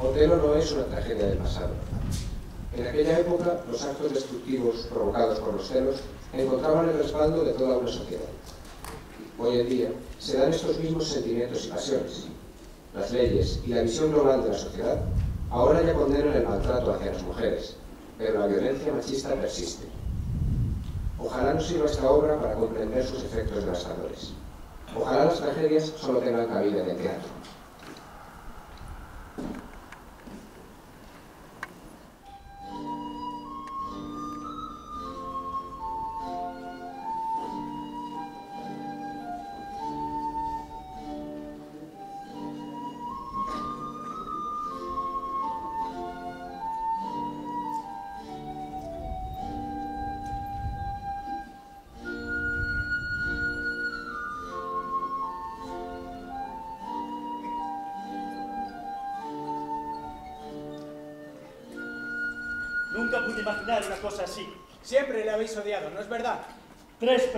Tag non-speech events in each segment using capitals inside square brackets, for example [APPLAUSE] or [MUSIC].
Otero no es una tragedia del pasado. En aquella época, los actos destructivos provocados por los celos encontraban el respaldo de toda una sociedad. Hoy en día, se dan estos mismos sentimientos y pasiones. Las leyes y la visión global de la sociedad ahora ya condenan el maltrato hacia las mujeres, pero la violencia machista persiste. Ojalá nos sirva esta obra para comprender sus efectos devastadores. Ojalá las tragedias solo tengan cabida en el teatro.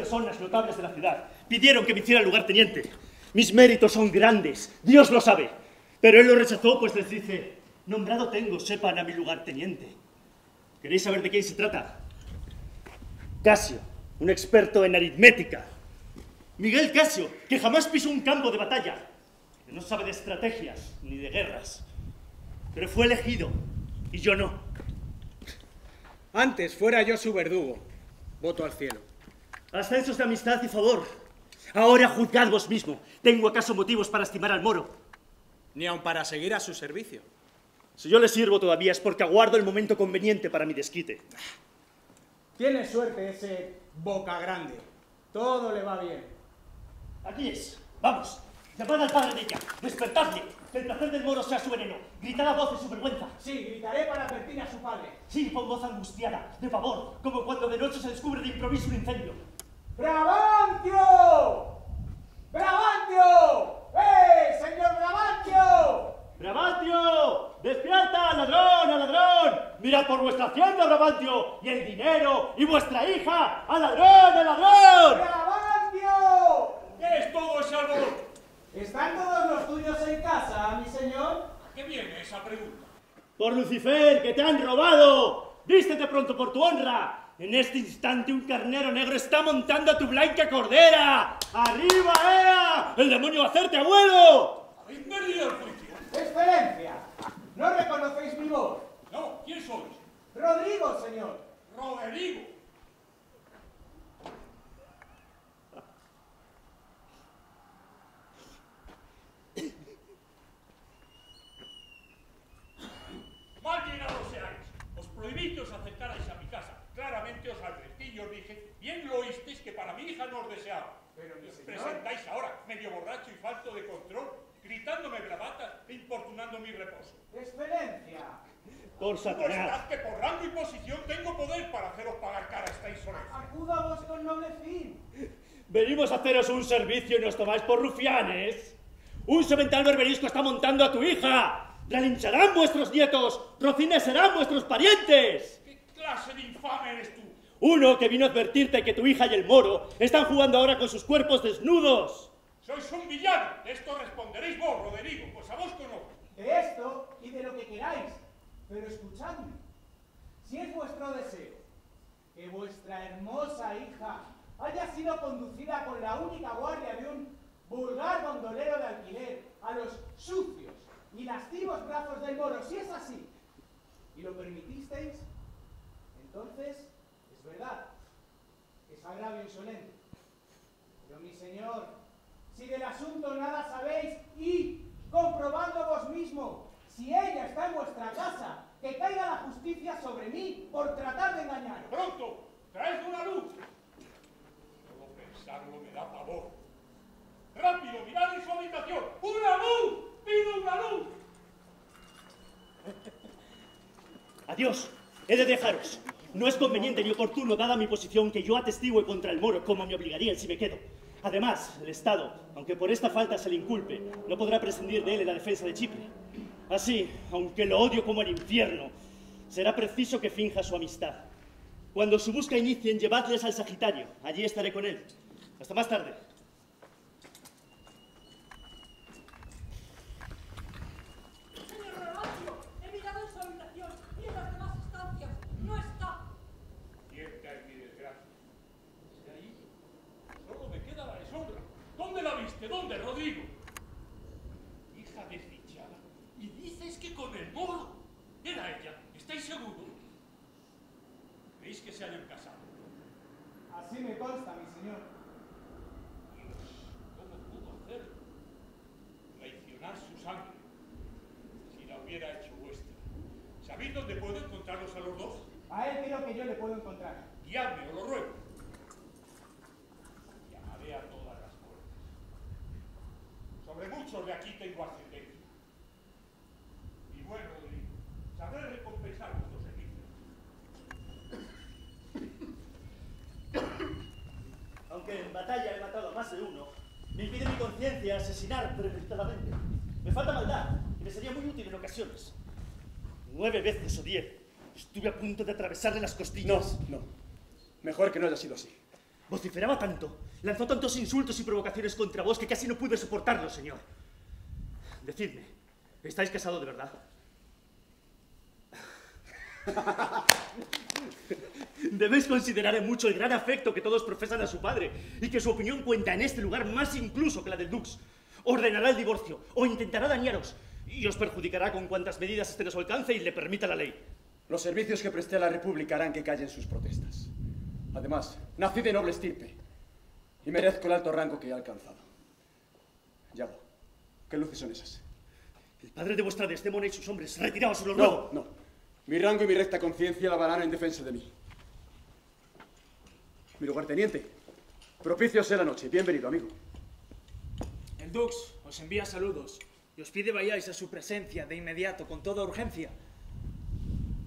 Personas notables de la ciudad pidieron que me hiciera lugarteniente. Mis méritos son grandes, Dios lo sabe. Pero él lo rechazó, pues les dice, nombrado tengo, sepan a mi lugarteniente. ¿Queréis saber de quién se trata? Casio, un experto en aritmética. Miguel Casio, que jamás pisó un campo de batalla, que no sabe de estrategias ni de guerras. Pero fue elegido, y yo no. Antes fuera yo su verdugo. Voto al cielo. Ascensos de amistad y favor. Ahora juzgad vos mismo. ¿Tengo acaso motivos para estimar al moro? Ni aun para seguir a su servicio. Si yo le sirvo todavía es porque aguardo el momento conveniente para mi desquite. Tiene suerte ese boca grande. Todo le va bien. Aquí es. Vamos. Llamad al padre de ella. Despertadle. Que el placer del moro sea su veneno. Gritad a voz de su vergüenza. Sí, gritaré para advertir a su padre. Sí, con voz angustiada, de pavor, como cuando de noche se descubre de improviso un incendio. ¡Brabantio! ¡Brabantio! ¡Eh, señor Brabantio! ¡Brabantio! ¡Despierta, ladrón, al ladrón! ¡Mirad por vuestra hacienda, Brabantio! ¡Y el dinero! ¡Y vuestra hija! ¡Al ladrón, al ladrón! ¡Brabantio! ¿Qué es todo ese alboroto? ¿Están todos los tuyos en casa, mi señor? ¿A qué viene esa pregunta? ¡Por Lucifer, que te han robado! ¡Vístete pronto por tu honra! En este instante un carnero negro está montando a tu blanca cordera. ¡Arriba, Ea! ¡El demonio va a hacerte abuelo! ¿Habéis perdido el juicio? Excelencia, ¿no reconocéis mi voz? No, ¿quién sois? Rodrigo, señor. Roderigo. Mal llegados seáis. Os prohibí que os acercarais a mi casa. Claramente os advertí y os dije, bien lo oísteis que para mi hija no os deseaba. Pero, mi señor. presentáis ahora, medio borracho y falto de control, gritándome bravatas e importunando mi reposo. Excelencia, Por Satanás. Pues que por rango y posición tengo poder para haceros pagar cara a esta insolencia. acuda a vos con noble fin. Venimos a haceros un servicio y nos tomáis por rufianes. Un semental berberisco está montando a tu hija. La lincharán vuestros nietos. Rocineserán vuestros parientes. ¿Qué clase de infame eres tú? Uno que vino a advertirte que tu hija y el moro están jugando ahora con sus cuerpos desnudos. Sois un villano. De esto responderéis vos, Roderigo, pues a vos conozco. De esto y de lo que queráis. Pero escuchadme. Si es vuestro deseo que vuestra hermosa hija haya sido conducida con la única guardia de un vulgar gondolero de alquiler a los sucios y lascivos brazos del moro, si es así, y lo permitisteis, entonces es verdad, es agravio insolente. Pero mi señor, si del asunto nada sabéis y comprobando vos mismo, si ella está en vuestra casa, que caiga la justicia sobre mí por tratar de engañaros. Pronto, traed una luz. Solo pensarlo me da pavor. Rápido, mirad en su habitación. ¡Una luz! ¡Pido una luz! Adiós. He de dejaros. No es conveniente ni oportuno, dada mi posición, que yo atestigue contra el moro como me obligarían si me quedo. Además, el Estado, aunque por esta falta se le inculpe, no podrá prescindir de él en la defensa de Chipre. Así, aunque lo odio como el infierno, será preciso que finja su amistad. Cuando su busca inicien, llevadles al Sagitario. Allí estaré con él. Hasta más tarde. Señor Robacio, ¿Estáis seguros? ¿Veis que se hayan casado? Así me consta, mi señor. Dios, ¿cómo pudo hacerlo? Traicionar su sangre, si la hubiera hecho vuestra. ¿Sabéis dónde puedo encontrarlos a los dos? A él creo que yo le puedo encontrar. Guiadme, os lo ruego. Llamaré a todas las puertas. Sobre muchos de aquí tengo ascendencia. Y bueno, Rodrigo, sabré recompensar vuestros servicios. Aunque en batalla he matado a más de uno, me impide mi conciencia asesinar premeditadamente. Me falta maldad y me sería muy útil en ocasiones. Nueve veces o diez estuve a punto de atravesarle las No, costillas. no. Mejor que no haya sido así. Vociferaba tanto, lanzó tantos insultos y provocaciones contra vos que casi no pude soportarlo, señor. Decidme, ¿estáis casado de verdad? Debéis considerar en mucho el gran afecto que todos profesan a su padre y que su opinión cuenta en este lugar más incluso que la del Dux. Ordenará el divorcio o intentará dañaros y os perjudicará con cuantas medidas estén a su alcance y le permita la ley. Los servicios que presté a la República harán que callen sus protestas. Además, nací de noble estirpe y merezco el alto rango que he alcanzado. Yago, ¿qué luces son esas? El padre de vuestra Desdémona y sus hombres, retiraos, os lo No, ruego. no. Mi rango y mi recta conciencia lavarán en defensa de mí. Mi lugarteniente, propicio sea la noche. Bienvenido, amigo. El Dux os envía saludos y os pide vayáis a su presencia de inmediato, con toda urgencia.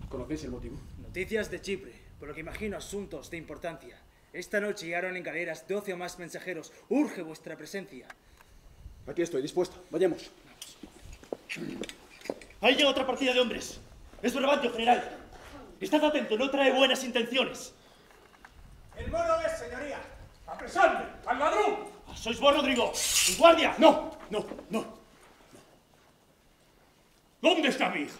¿Conocéis el motivo? Noticias de Chipre, por lo que imagino asuntos de importancia. Esta noche llegaron en galeras 12 o más mensajeros. Urge vuestra presencia. Aquí estoy, dispuesto. Vayamos. Ahí llega otra partida de hombres. Es Brabantio, general. Estad atento, no trae buenas intenciones. El moro es, señoría. ¡Apresadme! ¡Al ladrón! Ah, ¡Sois vos, Rodrigo! ¡En guardia! No, no, no. ¿Dónde está mi hija?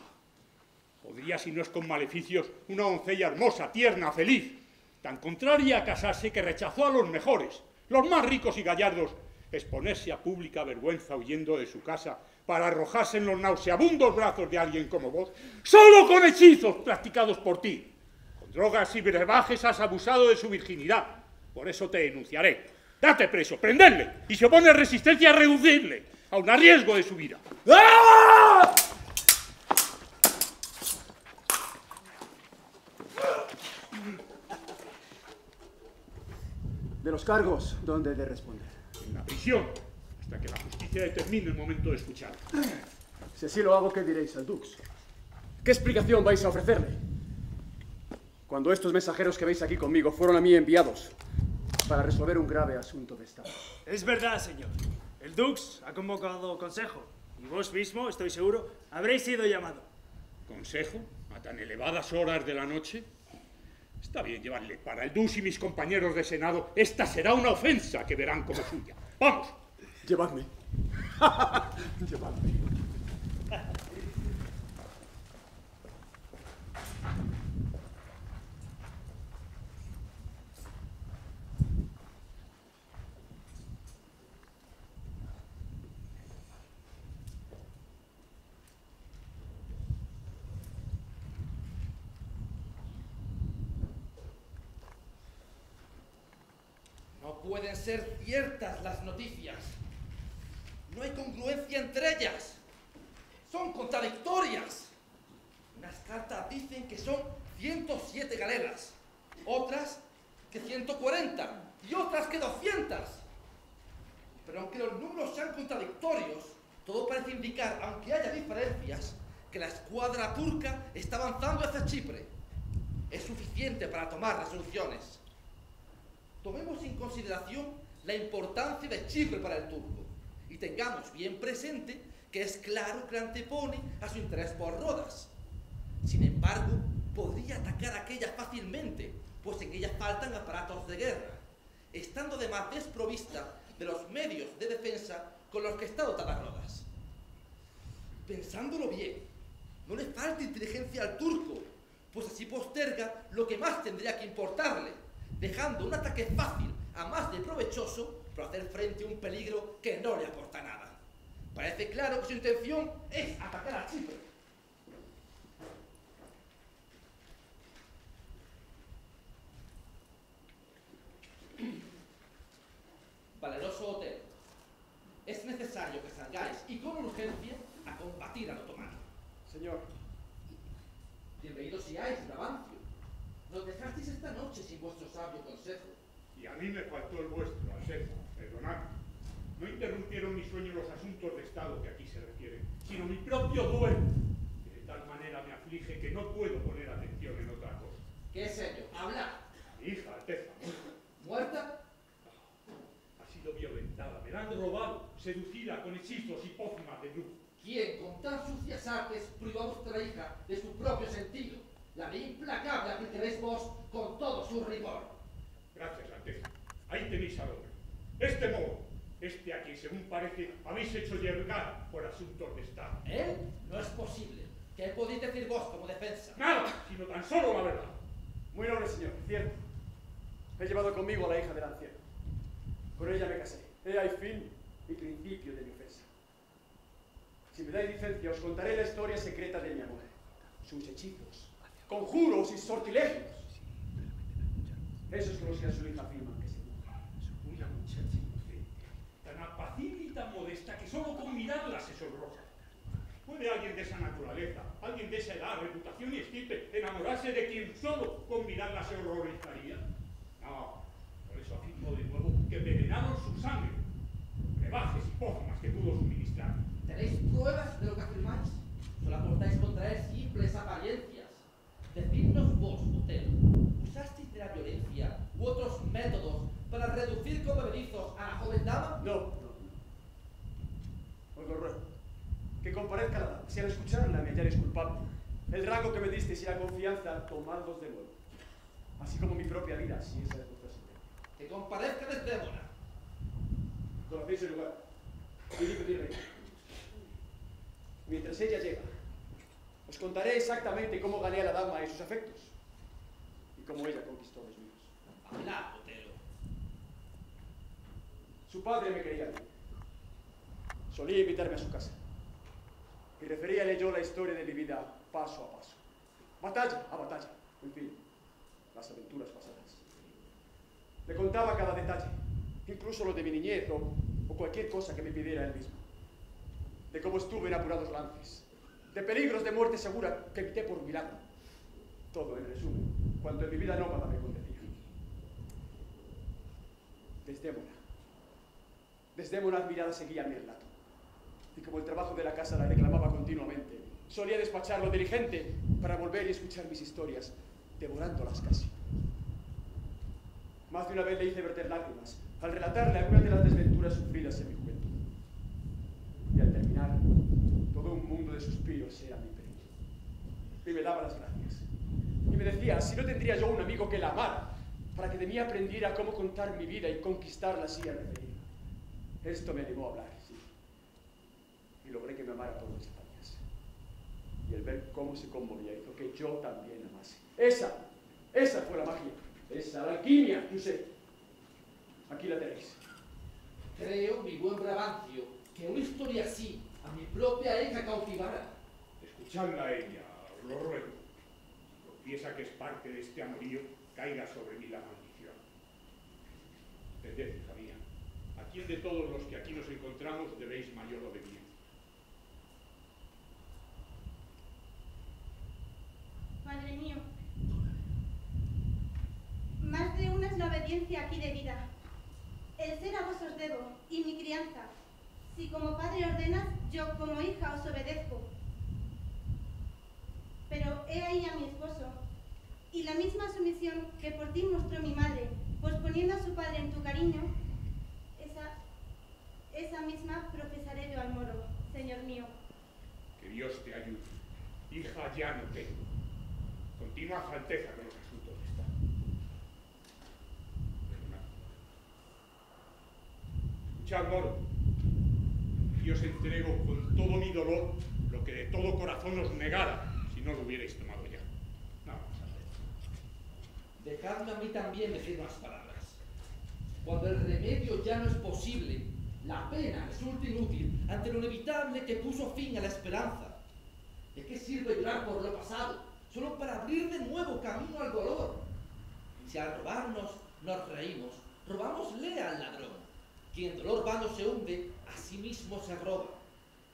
Podría, si no es con maleficios, una doncella hermosa, tierna, feliz, tan contraria a casarse que rechazó a los mejores, los más ricos y gallardos, exponerse a pública vergüenza huyendo de su casa para arrojarse en los nauseabundos brazos de alguien como vos, solo con hechizos practicados por ti. Con drogas y brebajes has abusado de su virginidad. Por eso te denunciaré. Date preso, prenderle, y si opone resistencia, reducirle, aun a riesgo de su vida. ¡Ah! De los cargos, ¿dónde he de responder? En la prisión, hasta que la justicia determine el momento de escuchar. Si así lo hago, ¿qué diréis al Dux? ¿Qué explicación vais a ofrecerle? Cuando estos mensajeros que veis aquí conmigo fueron a mí enviados para resolver un grave asunto de Estado. Es verdad, señor. El Dux ha convocado consejo. Y vos mismo, estoy seguro, habréis sido llamado. ¿Consejo? ¿A tan elevadas horas de la noche? Está bien llevarle para el Dus y mis compañeros de Senado. Esta será una ofensa que verán como suya. ¡Vamos! Llevadme. [LAUGHS] Llevadme. No pueden ser ciertas las noticias. No hay congruencia entre ellas. Son contradictorias. Unas cartas dicen que son 107 galeras, otras que 140 y otras que 200. Pero aunque los números sean contradictorios, todo parece indicar, aunque haya diferencias, que la escuadra turca está avanzando hacia Chipre. Es suficiente para tomar resoluciones. Tomemos en consideración la importancia de Chipre para el turco y tengamos bien presente que es claro que antepone a su interés por Rodas. Sin embargo, podría atacar aquella fácilmente, pues en ella faltan aparatos de guerra, estando además desprovista de los medios de defensa con los que está dotada Rodas. Pensándolo bien, no le falta inteligencia al turco, pues así posterga lo que más tendría que importarle, dejando un ataque fácil a más de provechoso para hacer frente a un peligro que no le aporta nada. Parece claro que su intención es atacar a Chipre. seáis, Brabancio. Nos dejasteis esta noche sin vuestro sabio consejo. Y a mí me faltó el vuestro, Alcefa, perdonadme. No interrumpieron mi sueño los asuntos de Estado que aquí se refieren, sino mi propio duelo, que de tal manera me aflige que no puedo poner atención en otra cosa. ¿Qué es ello? Habla. Mi hija, Alteza, ¿Muerta? ha sido violentada, me la han robado, seducida con hechizos y pócimas de luz. ¿Quién con tan sucias artes privó a vuestra hija de su propio sentido? La ley implacable aplicaréis vos con todo su rigor. Gracias, Alteza. Ahí tenéis al hombre. Este modo, este a quien según parece habéis hecho llegar por asuntos de Estado. ¿Él? No es posible. ¿Qué podéis decir vos como defensa? Nada, sino tan solo la verdad. Muy noble señor, cierto. He llevado conmigo a la hija del anciano. Con ella me casé. He ahí fin y principio de mi ofensa. Si me dais licencia, os contaré la historia secreta de mi amor. Sus hechizos, conjuros y sortilegios. Esos con los que a su hija afirman que se. Una muchacha inocente, tan apacible y tan modesta que solo con mirarla se sonroja. ¿Puede alguien de esa naturaleza, alguien de esa edad, reputación y estirpe, enamorarse de quien solo con mirarla se horrorizaría? No, por eso afirmo de nuevo que envenenaron su sangre, brebajes y pócimas que pudo suministrar. ¿Tenéis pruebas de lo que afirmáis? Solo aportáis contraer simples apariencias. Decidnos vos, Otelo, ¿usasteis de la violencia u otros métodos para reducir como a la joven dama? No, no. Os lo ruego. Que comparezca la dama. Si al escucharla me hallaréis culpable, el rango que me disteis y la confianza, tomadlos de nuevo. Así como mi propia vida, si esa es vuestra sentencia. Que comparezca Desdémona. Conocéis el lugar. Mientras ella llega, os contaré exactamente cómo gané a la dama y sus afectos. Y cómo ella conquistó míos. Su padre me quería. Solía invitarme a su casa. Y referíale yo la historia de mi vida paso a paso. Batalla a batalla. En fin, las aventuras pasadas. Le contaba cada detalle, incluso lo de mi niñez o, cualquier cosa que me pidiera él mismo. De cómo estuve en apurados lances. De peligros de muerte segura que evité por milagro. Todo en resumen, cuando en mi vida nómada me condecía. Desdémona. Desdémona admirada seguía mi relato. Y como el trabajo de la casa la reclamaba continuamente, solía despacharlo diligente para volver y escuchar mis historias, devorándolas casi. Más de una vez le hice verter lágrimas al relatarle algunas de las desventuras sufridas en mi juventud. Y al terminar, todo un mundo de suspiros era mi peligro. Y me daba las gracias. Y me decía, si no tendría yo un amigo que la amara, para que de mí aprendiera cómo contar mi vida y conquistarla así a referirla. Esto me animó a hablar, sí. Y logré que me amara por mis hazañas. Y el ver cómo se conmovía hizo que yo también amase. Esa, esa fue la magia. Esa, la alquimia, José. Aquí la tenéis. Creo, mi buen Brabancio, que una historia así a mi propia hija cautivará. Escuchadla a ella, os lo ruego. Si confiesa que es parte de este amorío, caiga sobre mí la maldición. Entended, hija mía, a quién de todos los que aquí nos encontramos debéis mayor obediencia. Padre mío, más de una es la obediencia aquí debida. El ser a vos os debo, y mi crianza. Si como padre ordenas, yo como hija os obedezco. Pero he ahí a mi esposo, y la misma sumisión que por ti mostró mi madre, posponiendo a su padre en tu cariño, esa, esa misma profesaré yo al moro, señor mío. Que Dios te ayude. Hija, ya no tengo. Continúa su alteza con los asuntos de Estado. Escuchad, moro. Y os entrego con todo mi dolor lo que de todo corazón os negara si no lo hubierais tomado ya. Nada más, Alteza. Dejadme a mí también decir unas palabras. Cuando el remedio ya no es posible, la pena resulta inútil ante lo inevitable que puso fin a la esperanza. ¿De qué sirve llorar por lo pasado? Solo para abrir de nuevo camino al dolor. Si al robarnos nos reímos, robámosle al ladrón. Quien en dolor vano se hunde, a sí mismo se roba.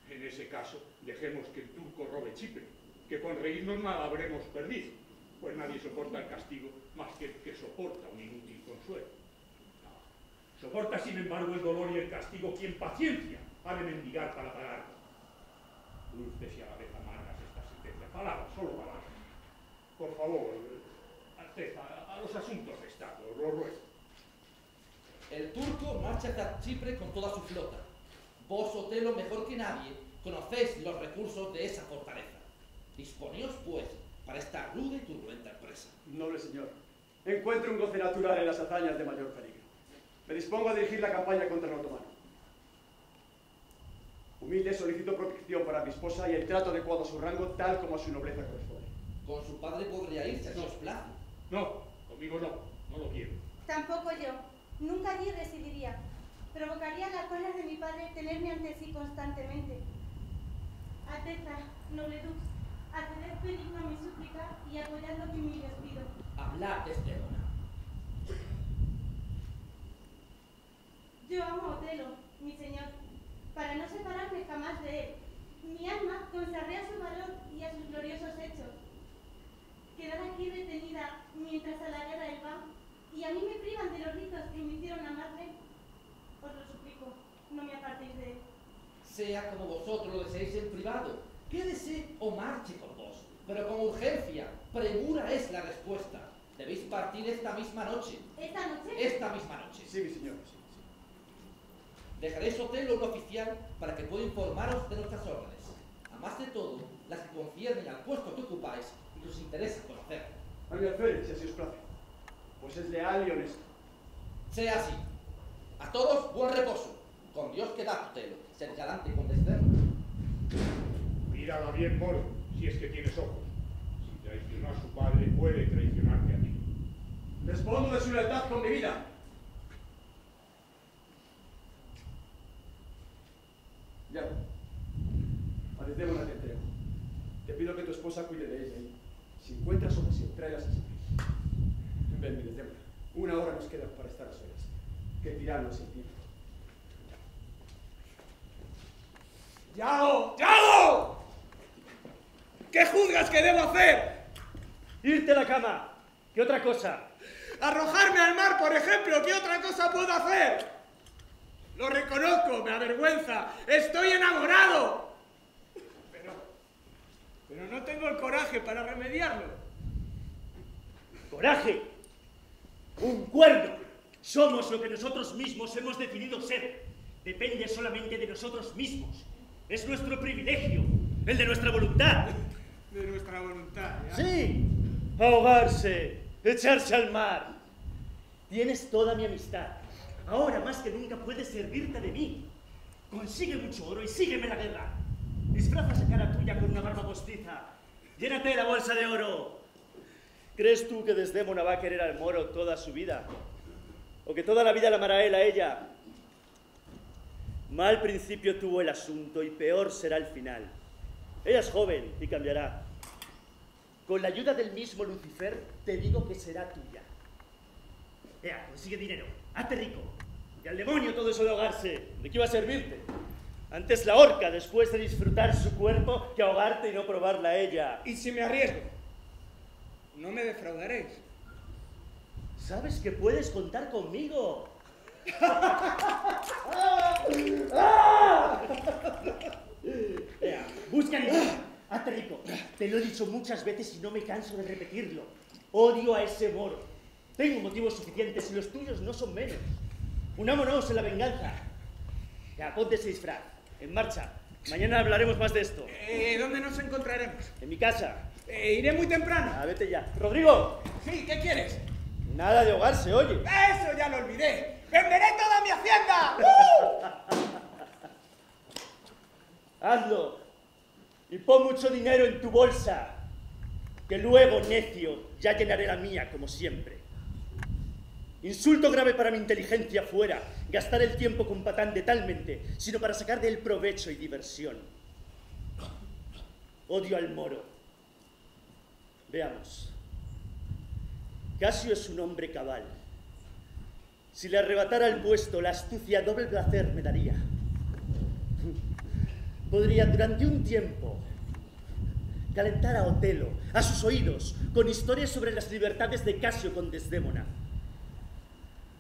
En ese caso, dejemos que el turco robe Chipre, que con reírnos nada habremos perdido. Pues nadie soporta el castigo más que el que soporta un inútil consuelo. Soporta, sin embargo, el dolor y el castigo quien paciencia ha de mendigar para pagarlo. Dulces y a la vez amargas esta sentencia. Palabras, solo palabras. Por favor, Alteza, a los asuntos de Estado, lo ruego. El turco marcha hacia Chipre con toda su flota. Vos, Otelo, mejor que nadie, conocéis los recursos de esa fortaleza. Disponeos, pues, para esta ruda y turbulenta empresa. Noble señor, encuentro un goce natural en las hazañas de mayor peligro. Me dispongo a dirigir la campaña contra el otomano. Humilde solicito protección para mi esposa y el trato adecuado a su rango, tal como a su nobleza corresponde. Con su padre podría irse, si os place. No, conmigo no, no lo quiero. Tampoco yo. Nunca allí residiría. Provocaría la cólera de mi padre tenerme ante sí constantemente. Alteza, noble dux, acceded benigno a mi súplica y apoyando mi humilde os pido. Hablad, Estebona. Yo amo a Otelo, mi señor, para no separarme jamás de él. Mi alma consagré a su valor y a sus gloriosos hechos. Quedar aquí detenida mientras a la guerra él va, y a mí me privan de los ritos que me hicieron amarle. Os lo suplico, no me apartéis de él. Sea como vosotros lo deseéis en privado. Quédese o marche con vos. Pero con urgencia. Premura es la respuesta. Debéis partir esta misma noche. ¿Esta noche? Esta misma noche. Sí, mi señor, sí, sí. Dejaréis hotel un oficial para que pueda informaros de nuestras órdenes. A más de todo, las que conciernen al puesto que ocupáis y que os interesa conocer. A mi alférez, si así os place. Pues es leal y honesto. Sea así. A todos, buen reposo. Con Dios queda Otelo. Sed galante con desdén. Mírala bien, Moro, si es que tienes ojos. Si traicionó a su padre, puede traicionarte a ti. Respondo de su lealtad con mi vida. Ya. A Desdémona te. Te pido que tu esposa cuide de ella y si encuentras ocasión, tráelas a. Ven, mi Desdémona. Una hora nos queda para estar a solas. Que tirano es el tiempo. ¡Yago! ¡Yago! ¿Qué juzgas que debo hacer? Irte a la cama. ¿Qué otra cosa? ¿Arrojarme al mar, por ejemplo? ¿Qué otra cosa puedo hacer? Lo reconozco, me avergüenza. Estoy enamorado. Pero, pero no tengo el coraje para remediarlo. Coraje. Un cuerno. Somos lo que nosotros mismos hemos decidido ser. Depende solamente de nosotros mismos. Es nuestro privilegio, el de nuestra voluntad. De nuestra voluntad. ¿ya? Sí, ahogarse, echarse al mar. Tienes toda mi amistad. Ahora más que nunca puedes servirte de mí. Consigue mucho oro y sígueme la guerra. Disfraza esa cara tuya con una barba postiza. Llénate la bolsa de oro. ¿Crees tú que Desdémona va a querer al moro toda su vida? ¿O que toda la vida la amará él a ella? Mal principio tuvo el asunto y peor será el final. Ella es joven y cambiará. Con la ayuda del mismo Lucifer, te digo que será tuya. Ea, consigue dinero, hazte rico. Y al demonio todo eso de ahogarse. ¿De qué iba a servirte? Antes la horca, después de disfrutar su cuerpo, que ahogarte y no probarla a ella. Y si me arriesgo, no me defraudaréis. ¿Sabes que puedes contar conmigo? [LAUGHS] [LAUGHS] Ea, busca dinero, hazte rico. Te lo he dicho muchas veces y no me canso de repetirlo. Odio a ese moro. Tengo motivos suficientes y los tuyos no son menos. Unámonos en la venganza. Ya, ponte ese disfraz. En marcha. Mañana hablaremos más de esto. Eh, ¿Dónde nos encontraremos? En mi casa. Eh, iré muy temprano. Ah, vete ya. Rodrigo, Sí, ¿qué quieres? nada de ahogarse, oye. Eso ya lo olvidé. ¡Venderé toda mi hacienda! ¡Uh! [LAUGHS] Hazlo. Y pon mucho dinero en tu bolsa. Que luego, necio, ya llenaré la mía, como siempre. Insulto grave para mi inteligencia fuera gastar el tiempo con Patán de sino para sacar de él provecho y diversión. Odio al moro. Veamos. Casio es un hombre cabal. Si le arrebatara el puesto, la astucia doble placer me daría. Podría durante un tiempo calentar a Otelo, a sus oídos, con historias sobre las libertades de Casio con Desdémona.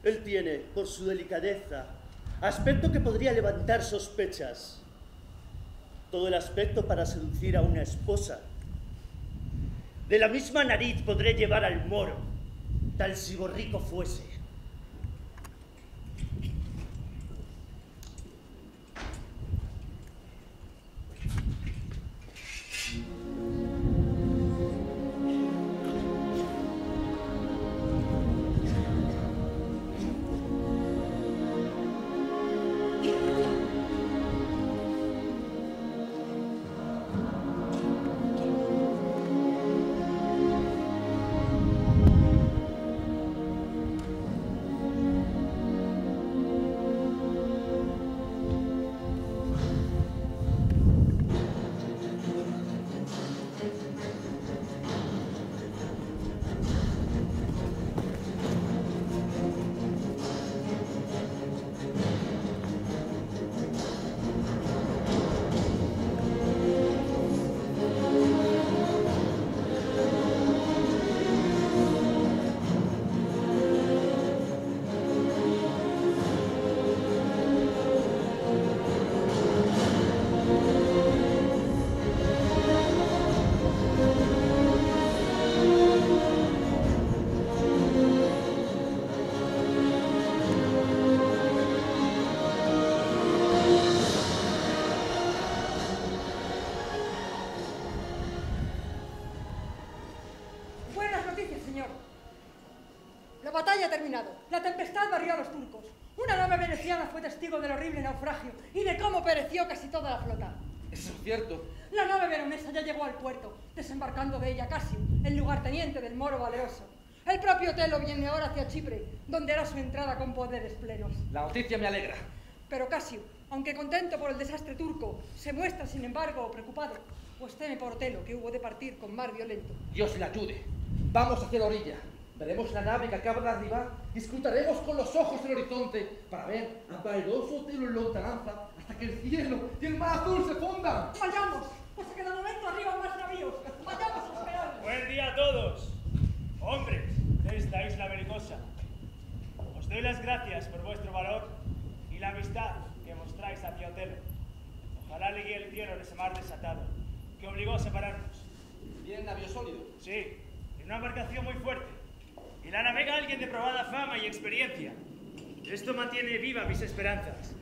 Él tiene, por su delicadeza, aspecto que podría levantar sospechas. Todo el aspecto para seducir a una esposa. De la misma nariz podré llevar al moro, tal si borrico fuese. Del horrible naufragio y de cómo pereció casi toda la flota. Eso es cierto. La nave veronesa ya llegó al puerto, desembarcando de ella Casio, el lugarteniente del moro valeroso. El propio Telo viene ahora hacia Chipre, donde hará su entrada con poderes plenos. La noticia me alegra. Pero Casio, aunque contento por el desastre turco, se muestra, sin embargo, preocupado, pues teme por Telo, que hubo de partir con mar violento. Dios le ayude. Vamos hacia la orilla. Veremos la nave que acaba de arribar y escrutaremos con los ojos el horizonte para ver al valeroso Telo en lontananza hasta que el cielo y el mar azul se fundan. ¡Vayamos! Pues a cada momento arriban más navíos. ¡Vayamos a esperar! Buen día a todos, hombres de esta isla belicosa. Os doy las gracias por vuestro valor y la amistad que mostráis hacia Otelo. Ojalá le guíe el cielo en ese mar desatado, que obligó a separarnos. Bien navío sólido. Sí, en una embarcación muy fuerte. Y la navega alguien de probada fama y experiencia. Esto mantiene viva mis esperanzas.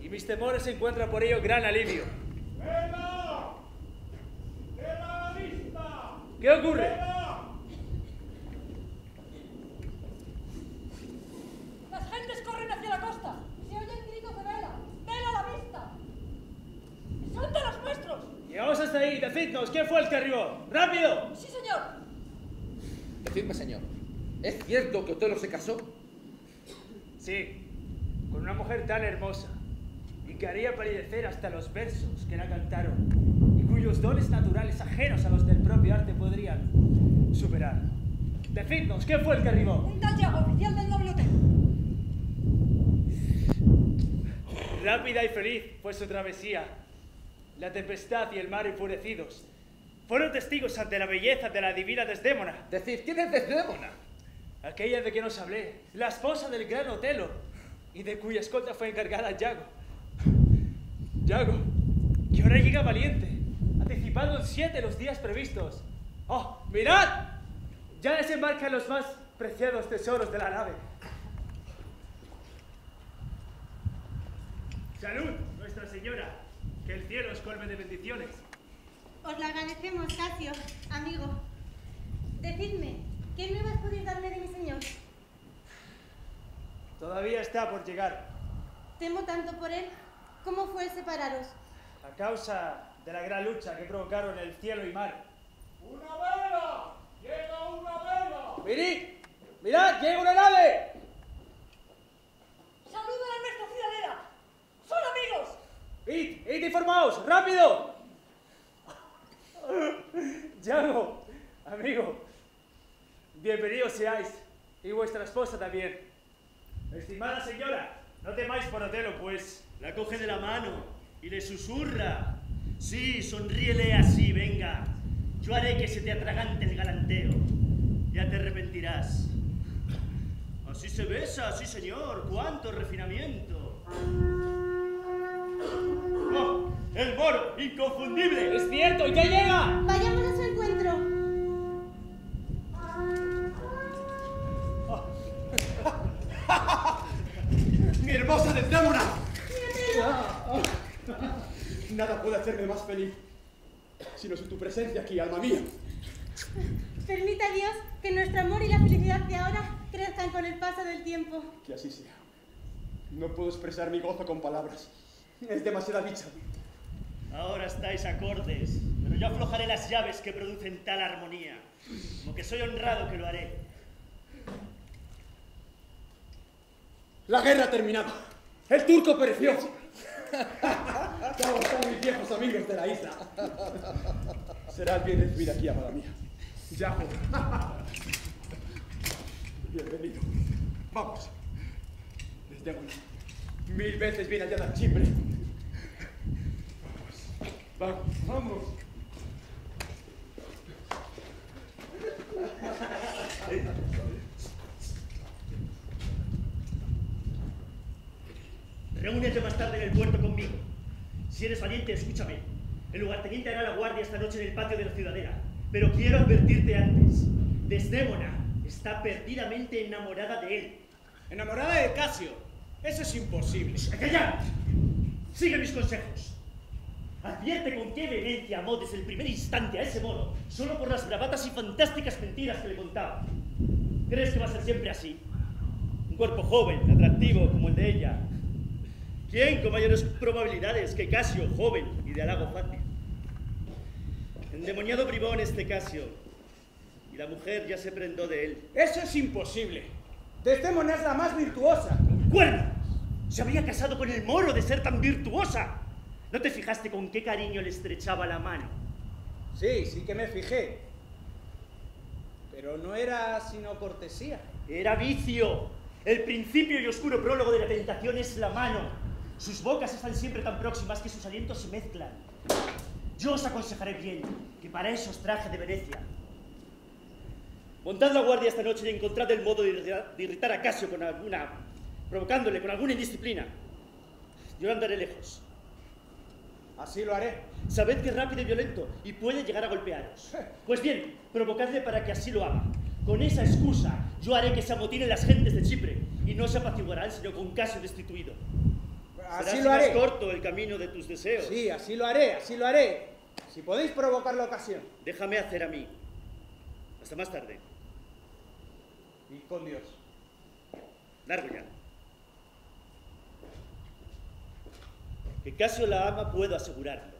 Y mis temores encuentran por ello gran alivio. ¡Vela! ¡Vela a la vista! ¿Qué ocurre? ¡Vela! Las gentes corren hacia la costa. Se oyen gritos de vela. ¡Vela a la vista! ¡Son de los nuestros! Llegamos hasta ahí, decidnos, ¿quién fue el que arribó? ¡Rápido! ¡Sí, señor! Decidme, señor. ¿Es cierto que Otelo se casó? Sí, con una mujer tan hermosa y que haría palidecer hasta los versos que la cantaron y cuyos dones naturales ajenos a los del propio arte podrían superar. Decidnos, ¿quién fue el que arribó? Un tal Yago, oficial del noble hotel. Rápida y feliz fue su travesía. La tempestad y el mar enfurecidos fueron testigos ante la belleza de la divina Desdémona, Decid, ¿quién es Desdémona? Aquella de quien os hablé, la esposa del gran Otelo, y de cuya escolta fue encargada Yago. Yago, que ahora llega valiente, anticipando en siete los días previstos. ¡Oh, mirad! Ya desembarcan los más preciados tesoros de la nave. ¡Salud, Nuestra Señora! Que el cielo os colme de bendiciones. Os lo agradecemos, Casio, amigo. Decidme, ¿qué nuevas podéis darme de mi señor? Todavía está por llegar. Temo tanto por él. ¿Cómo fue separaros? A causa de la gran lucha que provocaron el cielo y mar. ¡Una vela! ¡Llega una vela! ¡Mirad! ¡Mirad! ¡Llega una nave! ¡Saludan a nuestra ciudadela! ¡Son amigos! ¡Id! ¡Id informaos! ¡Rápido! [LAUGHS] Yago, amigo, bienvenidos seáis, y vuestra esposa también. Estimada señora, no temáis por Otelo, pues la coge de la mano y le susurra. Sí, sonríele así, venga. Yo haré que se te atragante el galanteo. Ya te arrepentirás. Así se besa, sí señor. ¡Cuánto refinamiento! ¡Oh! ¡El moro! ¡Inconfundible! ¡Es cierto! ¡Ya llega! Vayamos a su encuentro. [LAUGHS] ¡Mi hermosa Desdémona! [LAUGHS] Nada puede hacerme más feliz sino su tu presencia aquí, alma mía. Permita Dios que nuestro amor y la felicidad de ahora crezcan con el paso del tiempo. Que así sea. No puedo expresar mi gozo con palabras. Es demasiada dicha. Ahora estáis acordes, pero yo aflojaré las llaves que producen tal armonía. Como que soy honrado que lo haré. La guerra ha terminado. El turco pereció. Todos [LAUGHS] son mis viejos amigos de la isla. Serás bien recibida aquí, amada mía. Ya. [LAUGHS] Bienvenido. Vamos. Desde mil veces bien hallada Chipre. Vamos, vamos, vamos. [LAUGHS] Reúnete más tarde en el puerto conmigo. Si eres valiente, escúchame. El lugarteniente hará la guardia esta noche en el patio de la ciudadela. Pero quiero advertirte antes. Desdémona está perdidamente enamorada de él. ¿Enamorada de Casio? Eso es imposible. ¡Calla! Sigue mis consejos. Advierte con qué vehemencia amó desde el primer instante a ese mono, solo por las bravatas y fantásticas mentiras que le contaba. ¿Crees que va a ser siempre así? Un cuerpo joven, atractivo como el de ella, ¿Quién con mayores probabilidades que Casio, joven y de halago fácil? Endemoniado bribón este Casio. Y la mujer ya se prendó de él. Eso es imposible. Desdémona es la más virtuosa. ¡Cuerda! Se habría casado con el moro de ser tan virtuosa. ¿No te fijaste con qué cariño le estrechaba la mano? Sí, sí que me fijé. Pero no era sino cortesía. Era vicio. El principio y oscuro prólogo de la tentación es la mano. Sus bocas están siempre tan próximas que sus alientos se mezclan. Yo os aconsejaré bien que para eso os traje de Venecia. Montad la guardia esta noche y encontrad el modo de irritar a Casio con alguna. provocándole con alguna indisciplina. Yo andaré lejos. Así lo haré. Sabed que es rápido y violento y puede llegar a golpearos. Pues bien, provocadle para que así lo haga. Con esa excusa, yo haré que se amotinen las gentes de Chipre y no se apaciguarán sino con Casio destituido. Así lo haré. más corto el camino de tus deseos. Sí, así lo haré, así lo haré. Si podéis provocar la ocasión. Déjame hacer a mí. Hasta más tarde. Y con Dios. Largo ya. Que Casio la ama puedo asegurarlo.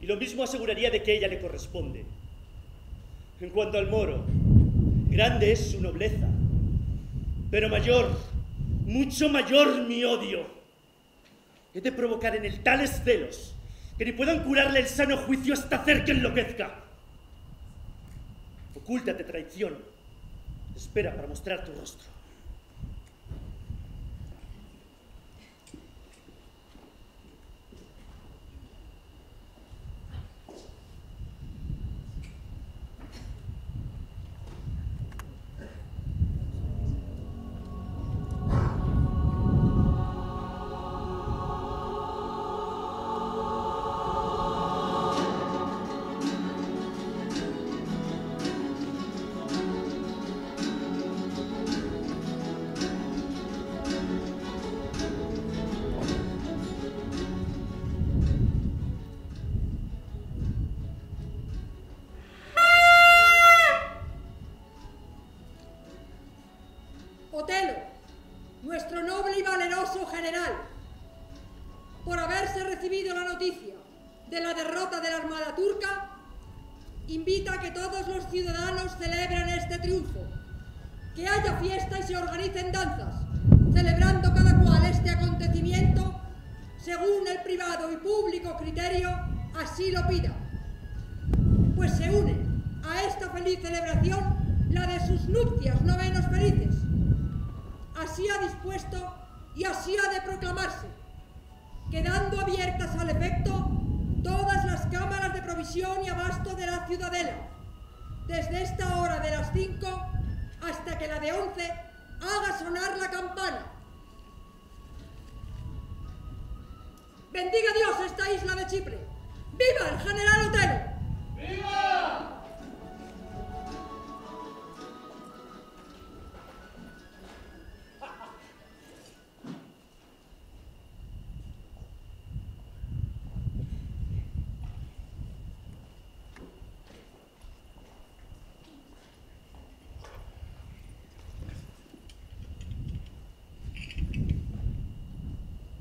Y lo mismo aseguraría de que ella le corresponde. En cuanto al moro, grande es su nobleza, pero mayor, mucho mayor mi odio he de provocar en él tales celos que ni puedan curarle el sano juicio hasta hacer que enloquezca. Ocúltate, traición. Espera para mostrar tu rostro. Bendiga Dios esta isla de Chipre. ¡Viva el general Otelo! ¡Viva!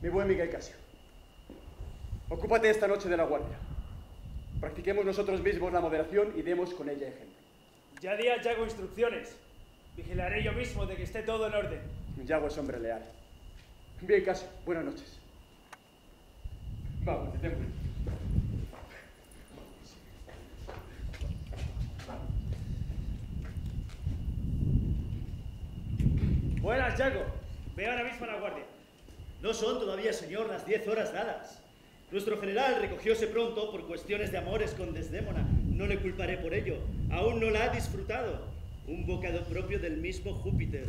Mi buen Miguel Casio, ocúpate esta noche de la guardia. Practiquemos nosotros mismos la moderación y demos con ella ejemplo. Ya di a Yago instrucciones. Vigilaré yo mismo de que esté todo en orden. Yago es hombre leal. Bien, Casio, buenas noches. Vamos, detémosle. Buenas, Yago. Ve ahora mismo a la guardia. No son todavía, señor, las diez horas dadas. Nuestro general recogióse pronto por cuestiones de amores con Desdémona. No le culparé por ello. Aún no la ha disfrutado. Un bocado propio del mismo Júpiter.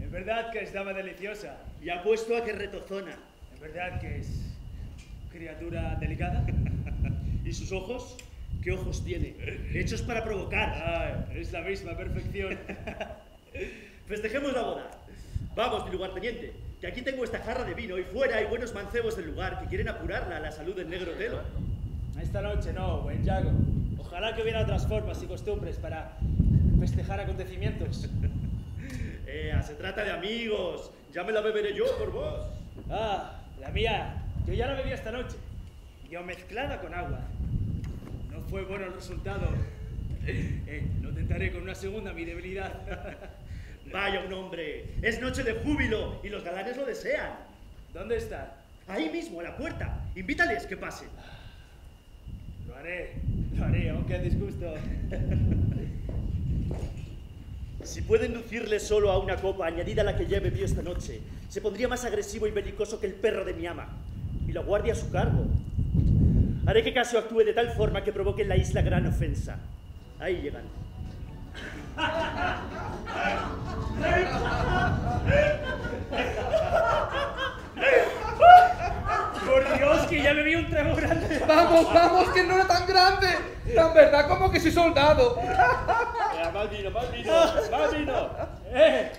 En verdad que es dama deliciosa. Y apuesto a que retozona. En verdad que es criatura delicada. [LAUGHS] ¿Y sus ojos? ¿Qué ojos tiene? Hechos para provocar. Ay, es la misma perfección. [LAUGHS] Festejemos la boda. Vamos, mi lugarteniente, que aquí tengo esta jarra de vino y fuera hay buenos mancebos del lugar que quieren apurarla a la salud del negro telo. Esta noche no, buen Yago. Ojalá que hubiera otras formas y costumbres para festejar acontecimientos. [LAUGHS] Eh, se trata de amigos. Ya me la beberé yo por vos. Ah, la mía. Yo ya la bebí esta noche. Yo mezclada con agua. No fue bueno el resultado. Eh, no tentaré con una segunda mi debilidad. [LAUGHS] Vaya un hombre. Es noche de júbilo y los galanes lo desean. ¿Dónde está? Ahí mismo, a la puerta. Invítales que pasen. Lo haré, lo haré, aunque a disgusto. [LAUGHS] Si puede inducirle solo a una copa añadida a la que ya bebió esta noche, se pondría más agresivo y belicoso que el perro de mi ama. Y la guardia a su cargo. Haré que Casio actúe de tal forma que provoque en la isla gran ofensa. Ahí llegan. Hey! Por Dios, que ya me vi un trago grande. Vamos, vamos, que no era tan grande. Tan verdad como que soy soldado. Eh, más vino, más vino, más vino. ¡Eh!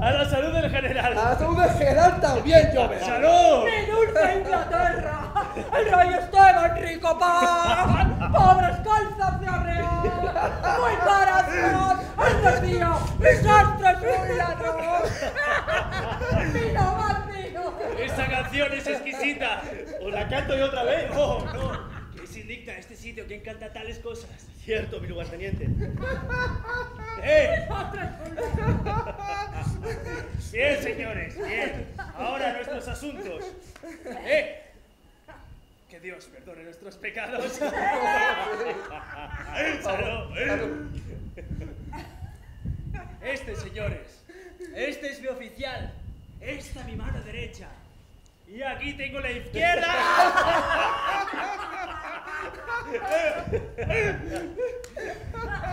¡A la salud del general! A tu de general también, yo veo. ¡Salud! ¡Mi dulce Inglaterra! ¡El rey Esteban Rico Pan! ¡Pobres calzas de arreal! ¡Muy caras son! ¡El desvío! ¡Desastres fulanos! ¡Vino más ¡Esa canción es exquisita! ¿Os la canto yo otra vez? ¡No, no! Es indigna este sitio. ¿Quién canta tales cosas? Cierto, mi lugarteniente. ¡Eh! Bien, señores, bien. Ahora nuestros asuntos. ¡Eh! Que Dios perdone nuestros pecados. Salud. Este, señores, este es mi oficial. Esta mi mano derecha. Y aquí tengo la izquierda.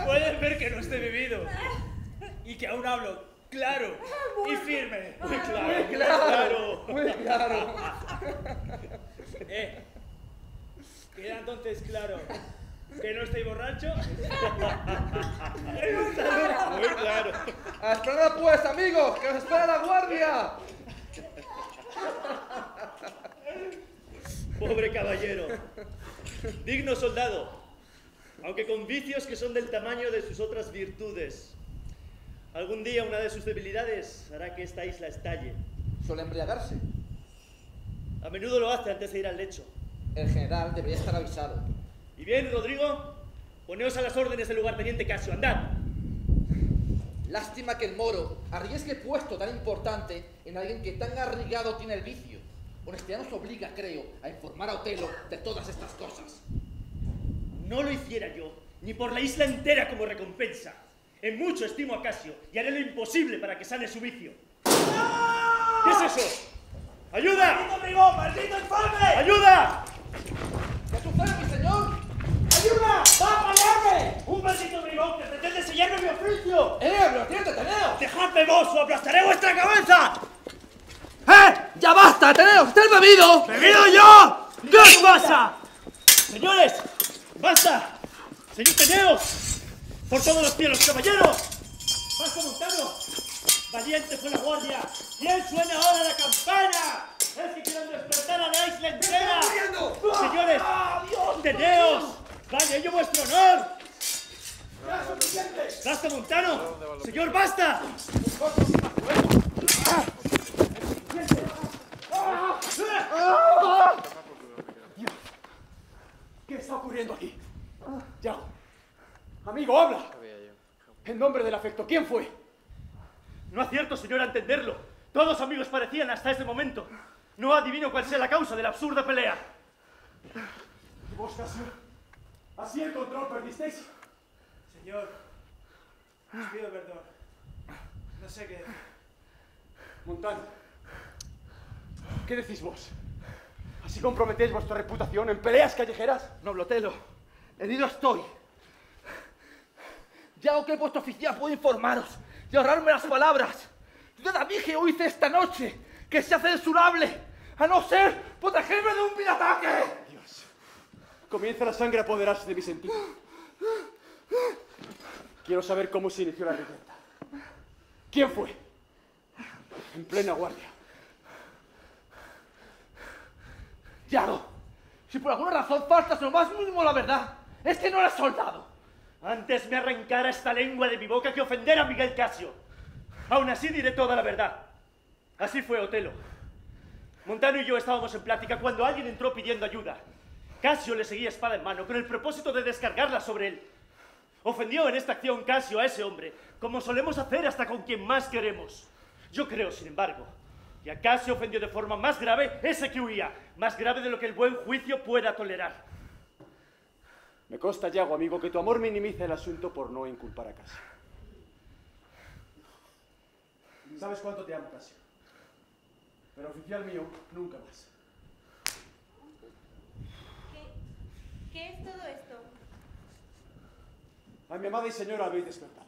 Pueden ver que no estoy bebido. Y que aún hablo claro y firme. Muy claro, Muy claro. claro. Muy claro. Eh, queda entonces claro que no estoy borracho. [LAUGHS] Muy claro. Hasta ahora pues, amigos, que os espera la guardia. Pobre caballero. Digno soldado. Aunque con vicios que son del tamaño de sus otras virtudes. Algún día una de sus debilidades hará que esta isla estalle. Suele embriagarse. A menudo lo hace antes de ir al lecho. El general debería estar avisado. Y bien, Rodrigo, poneos a las órdenes del lugarteniente Casio. Andad. Lástima que el moro arriesgue puesto tan importante en alguien que tan arriesgado tiene el vicio. Honestidad nos obliga, creo, a informar a Otelo de todas estas cosas. No lo hiciera yo, ni por la isla entera como recompensa. En mucho estimo a Casio y haré lo imposible para que sane su vicio. ¿Qué es eso? ¡Ayuda! ¡Maldito bribón! ¡Maldito infame! ¡Ayuda! ¿Qué sucede, ¡Ayuda! ¡Va a pelearme! ¡Un maldito bribón que pretende sellarme mi oficio! ¡Eh, tírate, Ateneo! ¡Dejadme vos o aplastaré vuestra cabeza! ¡Eh! ¡Ya basta, Ateneo! ¡Estás bebido! ¡Bebido yo! ¿Qué os pasa? Señores, basta. Señor Teneo, por todos los cielos, caballeros. Basta, Montano. Valiente fue la guardia. ¿Quién suena ahora la campana? Es que quieren despertar a la isla entera. Señores, Teneos, vale ello vuestro honor. ¡Basta, Montano! ¡Señor, basta! ¿Qué está ocurriendo aquí? Yago. Amigo, habla. En nombre del afecto, ¿quién fue? No acierto, señor, a entenderlo. Todos amigos parecían hasta ese momento. No adivino cuál sea la causa de la absurda pelea. ¿Y vos, Casio? ¿Así el control perdisteis? Señor, os pido perdón. No sé qué decir. ¿qué decís vos? ¿Así comprometéis vuestra reputación en peleas callejeras? Noblotelo, herido estoy. Ya que vuestro oficial puedo informaros y ahorrarme las palabras. Yo a mí que hice esta noche, que sea censurable, a no ser protegerme de un vil ataque. Dios, comienza la sangre a apoderarse de mi sentido. Quiero saber cómo se inició la revuelta. ¿Quién fue? En plena guardia. Yago, si por alguna razón faltas lo más mínimo la verdad, es que no eres soldado. Antes me arrancara esta lengua de mi boca que ofender a Miguel Casio. Aún así diré toda la verdad. Así fue Otelo. Montano y yo estábamos en plática cuando alguien entró pidiendo ayuda. Casio le seguía espada en mano con el propósito de descargarla sobre él. Ofendió en esta acción Casio a ese hombre, como solemos hacer hasta con quien más queremos. Yo creo, sin embargo, que a Casio ofendió de forma más grave ese que huía, más grave de lo que el buen juicio pueda tolerar. Me consta, Yago, amigo, que tu amor minimiza el asunto por no inculpar a Casio. ¿Sabes cuánto te amo, Casio? Pero oficial mío, nunca más. ¿Qué, es todo esto? A mi amada y señora habéis despertado.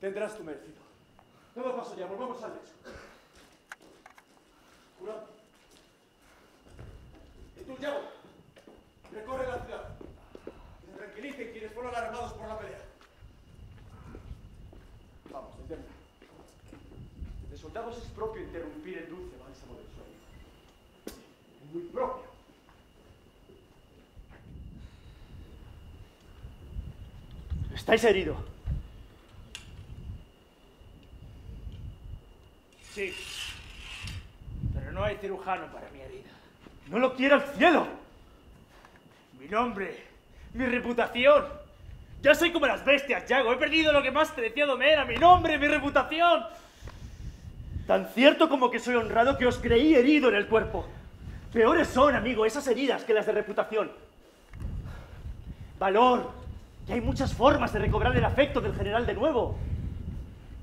Tendrás tu merecido. Todo paso ya, volvamos al lecho. Jurado. Y tú, Yago, recorre la ciudad. Que se tranquilicen quienes fueron alarmados por la pelea. Vamos, detente. De soldados es propio interrumpir el dulce bálsamo del sueño. Es muy propio. ¿Estáis herido? Sí. Pero no hay cirujano para mi herida. ¡No lo quiera el cielo! Mi nombre, mi reputación. Ya soy como las bestias, Yago. He perdido lo que más preciado me era, mi nombre, mi reputación. Tan cierto como que soy honrado que os creí herido en el cuerpo. Peores son, amigo, esas heridas que las de reputación. Valor. Y hay muchas formas de recobrar el afecto del general de nuevo.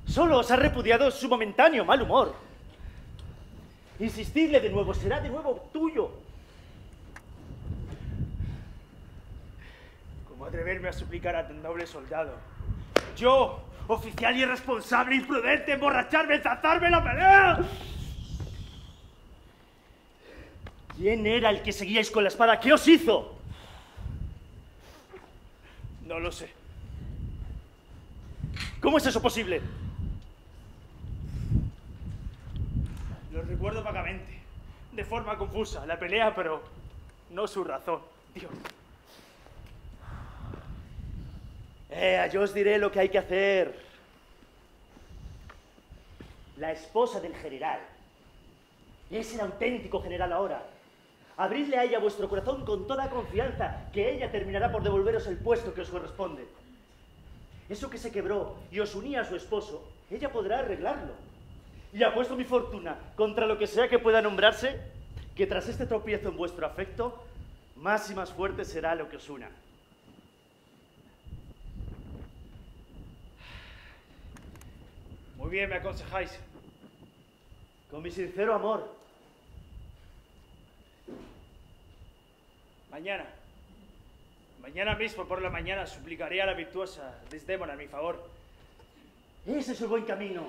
Solo os ha repudiado su momentáneo mal humor. Insistidle de nuevo, será de nuevo tuyo. ¿Cómo atreverme a suplicar a tan noble soldado? Yo, oficial irresponsable, imprudente, emborracharme, enzazarme en la pelea. ¿Quién era el que seguíais con la espada? ¿Qué os hizo? No lo sé. ¿Cómo es eso posible? Lo recuerdo vagamente, de forma confusa, la pelea, pero no su razón. Dios. Eh, yo os diré lo que hay que hacer. La esposa del general es el auténtico general ahora. Abridle a ella vuestro corazón con toda confianza, que ella terminará por devolveros el puesto que os corresponde. Eso que se quebró y os unía a su esposo, ella podrá arreglarlo. Y apuesto mi fortuna contra lo que sea que pueda nombrarse, que tras este tropiezo en vuestro afecto, más y más fuerte será lo que os una. Muy bien, me aconsejáis. Con mi sincero amor, Mañana. Mañana mismo por la mañana suplicaré a la virtuosa Desdémona a mi favor. Ese es el buen camino.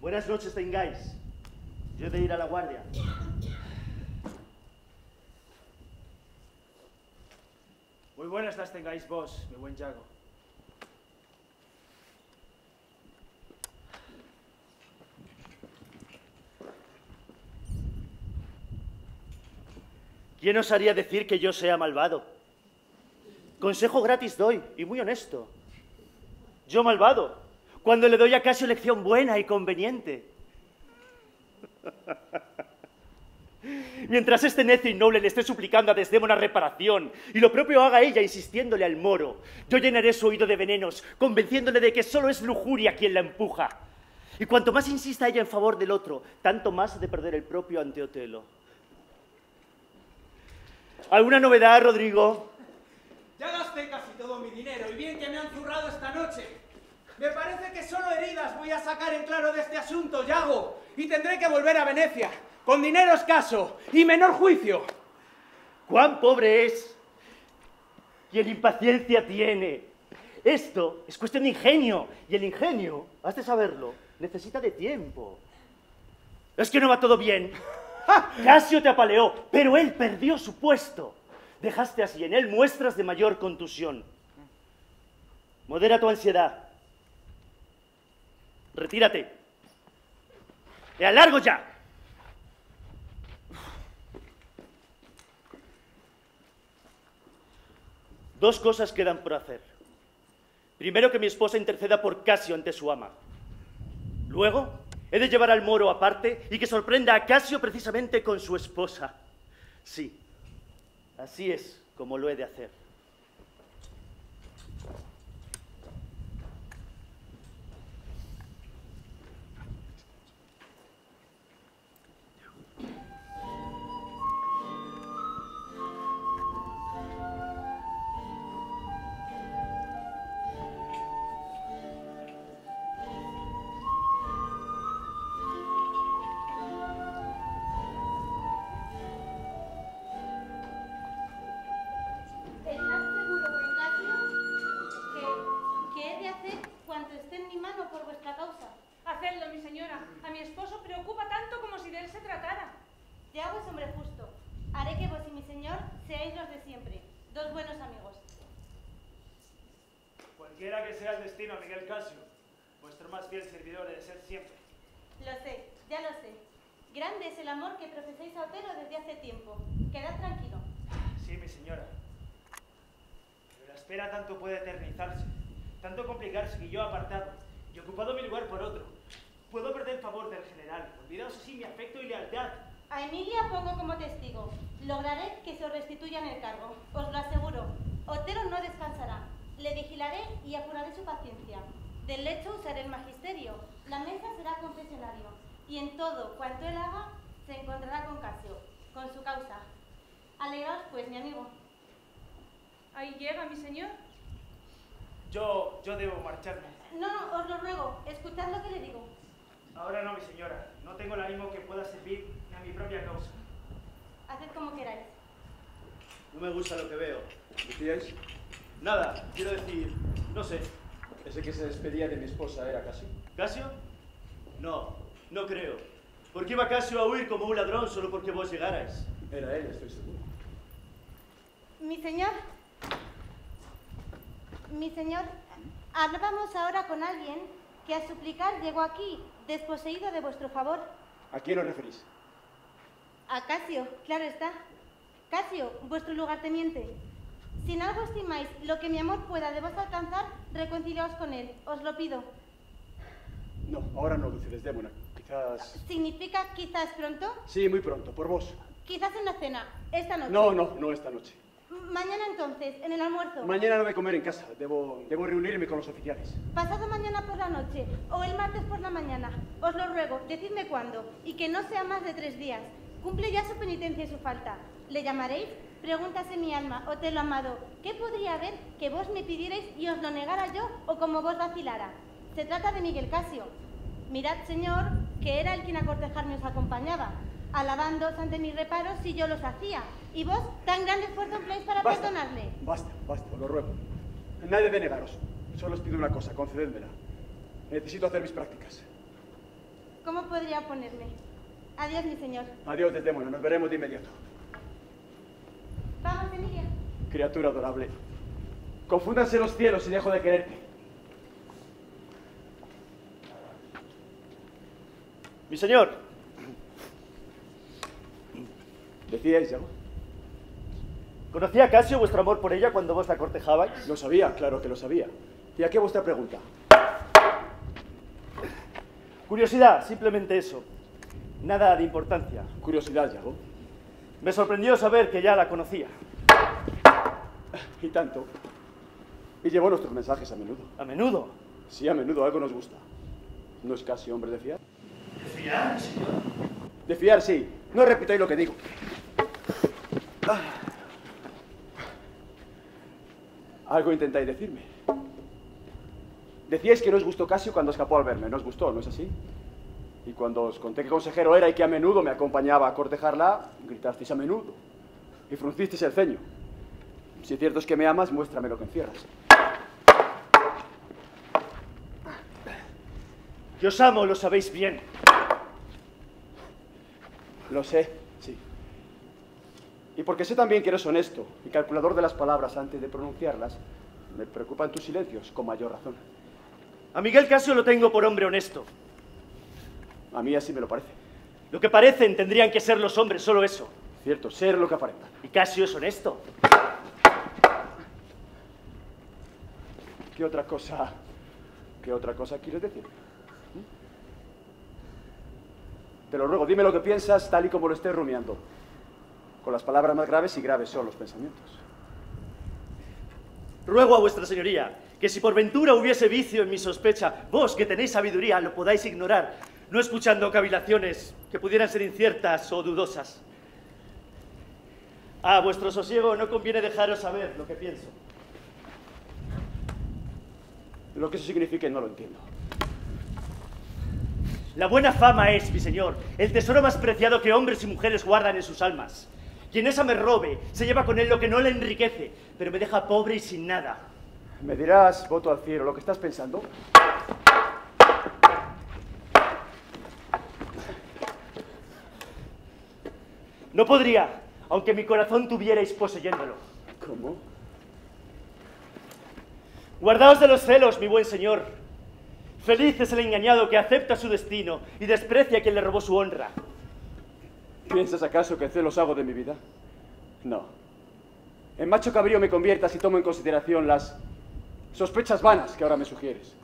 Buenas noches tengáis. Yo he de ir a la guardia. Muy buenas las tengáis vos, mi buen Yago. ¿Quién os haría decir que yo sea malvado? Consejo gratis doy, y muy honesto. Yo malvado, cuando le doy a Casio lección buena y conveniente. [LAUGHS] Mientras este necio y noble le esté suplicando a Desdémona reparación, y lo propio haga ella insistiéndole al moro, yo llenaré su oído de venenos, convenciéndole de que solo es lujuria quien la empuja. Y cuanto más insista ella en favor del otro, tanto más de perder el propio ante Otelo. ¿Alguna novedad, Rodrigo? Ya gasté casi todo mi dinero y bien que me han zurrado esta noche. Me parece que solo heridas voy a sacar en claro de este asunto, Yago, y tendré que volver a Venecia, con dinero escaso y menor juicio. ¿Cuán pobre es? Y el impaciencia tiene. Esto es cuestión de ingenio, y el ingenio, has de saberlo, necesita de tiempo. ¿Es que no va todo bien? [LAUGHS] Casio te apaleó, pero él perdió su puesto. Dejaste así en él muestras de mayor contusión. Modera tu ansiedad. Retírate. ¡Y a largo ya! Dos cosas quedan por hacer. Primero, que mi esposa interceda por Casio ante su ama. Luego, he de llevar al moro aparte y que sorprenda a Casio precisamente con su esposa. Sí, así es como lo he de hacer. Eternizarse, tanto complicarse que yo apartado y ocupado mi lugar por otro, puedo perder el favor del general, olvidaos así mi afecto y lealtad. A Emilia pongo como testigo. Lograré que se os restituyan el cargo. Os lo aseguro. Otero no descansará. Le vigilaré y apuraré su paciencia. Del lecho usaré el magisterio. La mesa será confesionario. Y en todo cuanto él haga, se encontrará con Casio, con su causa. Alegraos, pues, mi amigo. Ahí llega, mi señor. Yo, yo debo marcharme. No, no, os lo ruego. Escuchad lo que le digo. Ahora no, mi señora. No tengo el ánimo que pueda servir a mi propia causa. Haced como queráis. No me gusta lo que veo. ¿Decíais? Nada, quiero decir, no sé. Ese que se despedía de mi esposa era casi. ¿Casio? No, no creo. ¿Por qué iba Casio a huir como un ladrón solo porque vos llegarais? Era él, estoy seguro. Mi señor. Mi señor, hablábamos ahora con alguien que a suplicar llegó aquí, desposeído de vuestro favor. ¿A quién os referís? A Casio, claro está. Casio, vuestro lugarteniente. Si en algo estimáis lo que mi amor pueda de vos alcanzar, reconciliaos con él, os lo pido. No, ahora no, Dulce Desdémona. Quizás... ¿Significa quizás pronto? Sí, muy pronto, por vos. Quizás en la cena, esta noche. No, no, no esta noche. Mañana entonces, en el almuerzo. Mañana no voy a comer en casa. Debo, debo reunirme con los oficiales. Pasado mañana por la noche o el martes por la mañana. Os lo ruego, decidme cuándo y que no sea más de tres días. Cumple ya su penitencia y su falta. ¿Le llamaréis? Pregúntase mi alma, Otelo amado, ¿qué podría haber que vos me pidierais y os lo negara yo o como vos vacilara? Se trata de Miguel Casio. Mirad, señor, que era el quien a cortejarme os acompañaba. Alabándoos ante mis reparos si yo los hacía. Y vos, tan grande esfuerzo empleáis para Basta, perdonarle. Basta, basta, os lo ruego. Nadie de negaros. Solo os pido una cosa, concedédmela. Necesito hacer mis prácticas. ¿Cómo podría oponerme? Adiós, mi señor. Adiós, Desdémona, nos veremos de inmediato. Vamos, Emilia. Criatura adorable. Confúndanse los cielos si dejo de quererte. Mi señor, ¿Decíais, Yago? ¿conocía Casio vuestro amor por ella cuando vos la cortejabais? Lo sabía, claro que lo sabía. ¿Y a qué vuestra pregunta? Curiosidad, simplemente eso. Nada de importancia. Curiosidad, Yago. Me sorprendió saber que ya la conocía. Y tanto. Y llevó nuestros mensajes a menudo. A menudo. Sí, a menudo algo nos gusta. ¿No es casi hombre de fiar? ¿Fiar, señor? De fiar, sí. No repitáis lo que digo. Ah. Algo intentáis decirme. Decíais que no os gustó Casio cuando escapó al verme. No os gustó, ¿no es así? Y cuando os conté qué consejero era y que a menudo me acompañaba a cortejarla, gritasteis a menudo. Y fruncisteis el ceño. Si cierto es que me amas, muéstrame lo que encierras. Que os amo, lo sabéis bien. Lo sé, sí. Y porque sé también que eres honesto y calculador de las palabras antes de pronunciarlas, me preocupan tus silencios con mayor razón. A Miguel Casio lo tengo por hombre honesto. A mí así me lo parece. Lo que parecen tendrían que ser los hombres, solo eso. Cierto, ser lo que aparenta. Y Casio es honesto. ¿Qué otra cosa, qué otra cosa quieres decir? Te lo ruego, dime lo que piensas tal y como lo estés rumiando. Con las palabras más graves y graves son los pensamientos. Ruego a vuestra señoría que si por ventura hubiese vicio en mi sospecha, vos que tenéis sabiduría lo podáis ignorar, no escuchando cavilaciones que pudieran ser inciertas o dudosas. A vuestro sosiego no conviene dejaros saber lo que pienso. Lo que eso signifique no lo entiendo. La buena fama es, mi señor, el tesoro más preciado que hombres y mujeres guardan en sus almas. Quien esa me robe, se lleva con él lo que no le enriquece, pero me deja pobre y sin nada. ¿Me dirás, voto al cielo, lo que estás pensando? No podría, aunque mi corazón tuvierais poseyéndolo. ¿Cómo? Guardaos de los celos, mi buen señor. Feliz es el engañado que acepta su destino y desprecia a quien le robó su honra. ¿Piensas acaso que celos hago de mi vida? No. En macho cabrío me convierta si tomo en consideración las sospechas vanas que ahora me sugieres.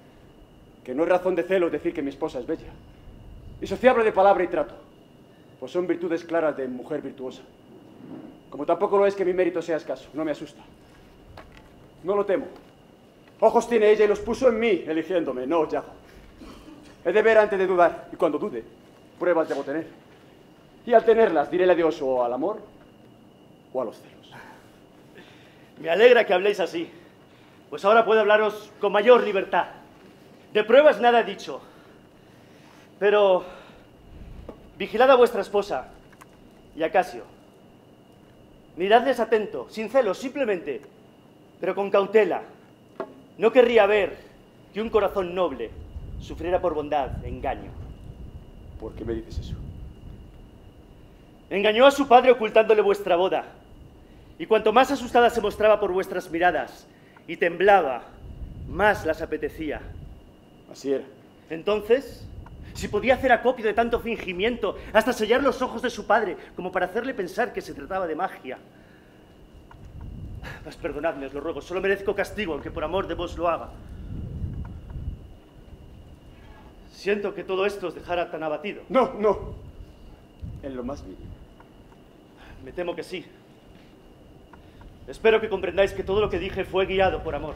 Que no es razón de celo decir que mi esposa es bella. Y sociable de palabra y trato. Pues son virtudes claras de mujer virtuosa. Como tampoco lo es que mi mérito sea escaso. No me asusta. No lo temo. Ojos tiene ella y los puso en mí, eligiéndome, no Yago. He de ver antes de dudar, y cuando dude, pruebas debo tener. Y al tenerlas, diré adiós o al amor o a los celos. Me alegra que habléis así, pues ahora puedo hablaros con mayor libertad. De pruebas nada he dicho, pero vigilad a vuestra esposa y a Casio. Miradles atento, sin celos, simplemente, pero con cautela. No querría ver que un corazón noble sufriera por bondad engaño. ¿Por qué me dices eso? Engañó a su padre ocultándole vuestra boda. Y cuanto más asustada se mostraba por vuestras miradas y temblaba, más las apetecía. Así era. Entonces, si podía hacer acopio de tanto fingimiento, hasta sellar los ojos de su padre, como para hacerle pensar que se trataba de magia. Mas perdonadme, os lo ruego, solo merezco castigo, aunque por amor de vos lo haga. Siento que todo esto os dejara tan abatido. No, no. En lo más mínimo. Me temo que sí. Espero que comprendáis que todo lo que dije fue guiado por amor.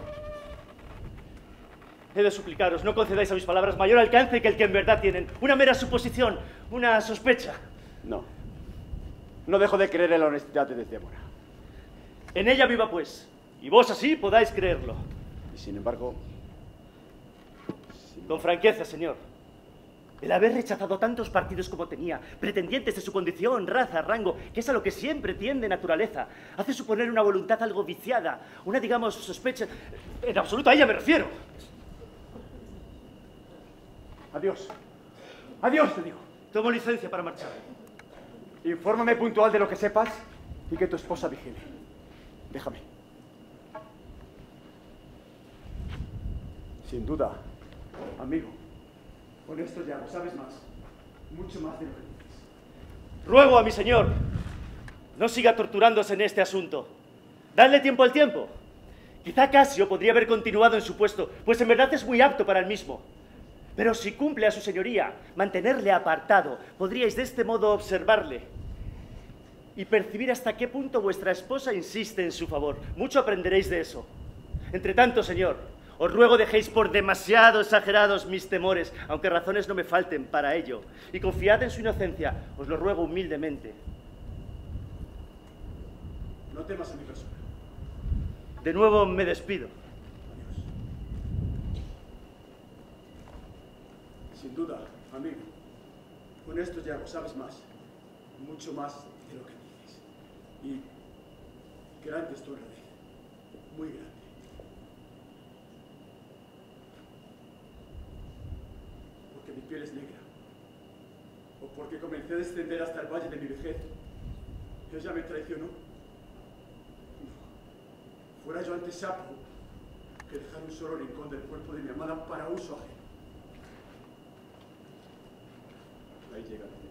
He de suplicaros, no concedáis a mis palabras mayor alcance que el que en verdad tienen. Una mera suposición, una sospecha. No. No dejo de creer en la honestidad de Desdémona. En ella viva pues, y vos así podáis creerlo. Y sin embargo, Con franqueza, señor. El haber rechazado tantos partidos como tenía, pretendientes de su condición, raza, rango, que es a lo que siempre tiende naturaleza, hace suponer una voluntad algo viciada, una, digamos, sospecha... En absoluto a ella me refiero. Adiós. Adiós, te digo. Tomo licencia para marchar. Infórmame puntual de lo que sepas y que tu esposa vigile. Déjame. Sin duda, amigo. Con esto ya lo sabes más. Mucho más de lo que dices. Ruego a mi señor, no siga torturándose en este asunto. Dadle tiempo al tiempo. Quizá Casio podría haber continuado en su puesto, pues en verdad es muy apto para el mismo. Pero si cumple a su señoría, mantenerle apartado, podríais de este modo observarle y percibir hasta qué punto vuestra esposa insiste en su favor. Mucho aprenderéis de eso. Entre tanto, señor, os ruego dejéis por demasiado exagerados mis temores, aunque razones no me falten para ello, y confiad en su inocencia, os lo ruego humildemente. No temas a mi persona. De nuevo me despido. Sin duda, amigo. Con esto ya lo sabes más. Mucho más de lo que dices. Y grande es tu. Muy grande. Porque mi piel es negra. O porque comencé a descender hasta el valle de mi vejez. Ella me traicionó. Fuera yo antes sapo que dejar un solo rincón del cuerpo de mi amada para uso ajeno. Ahí llega la fe.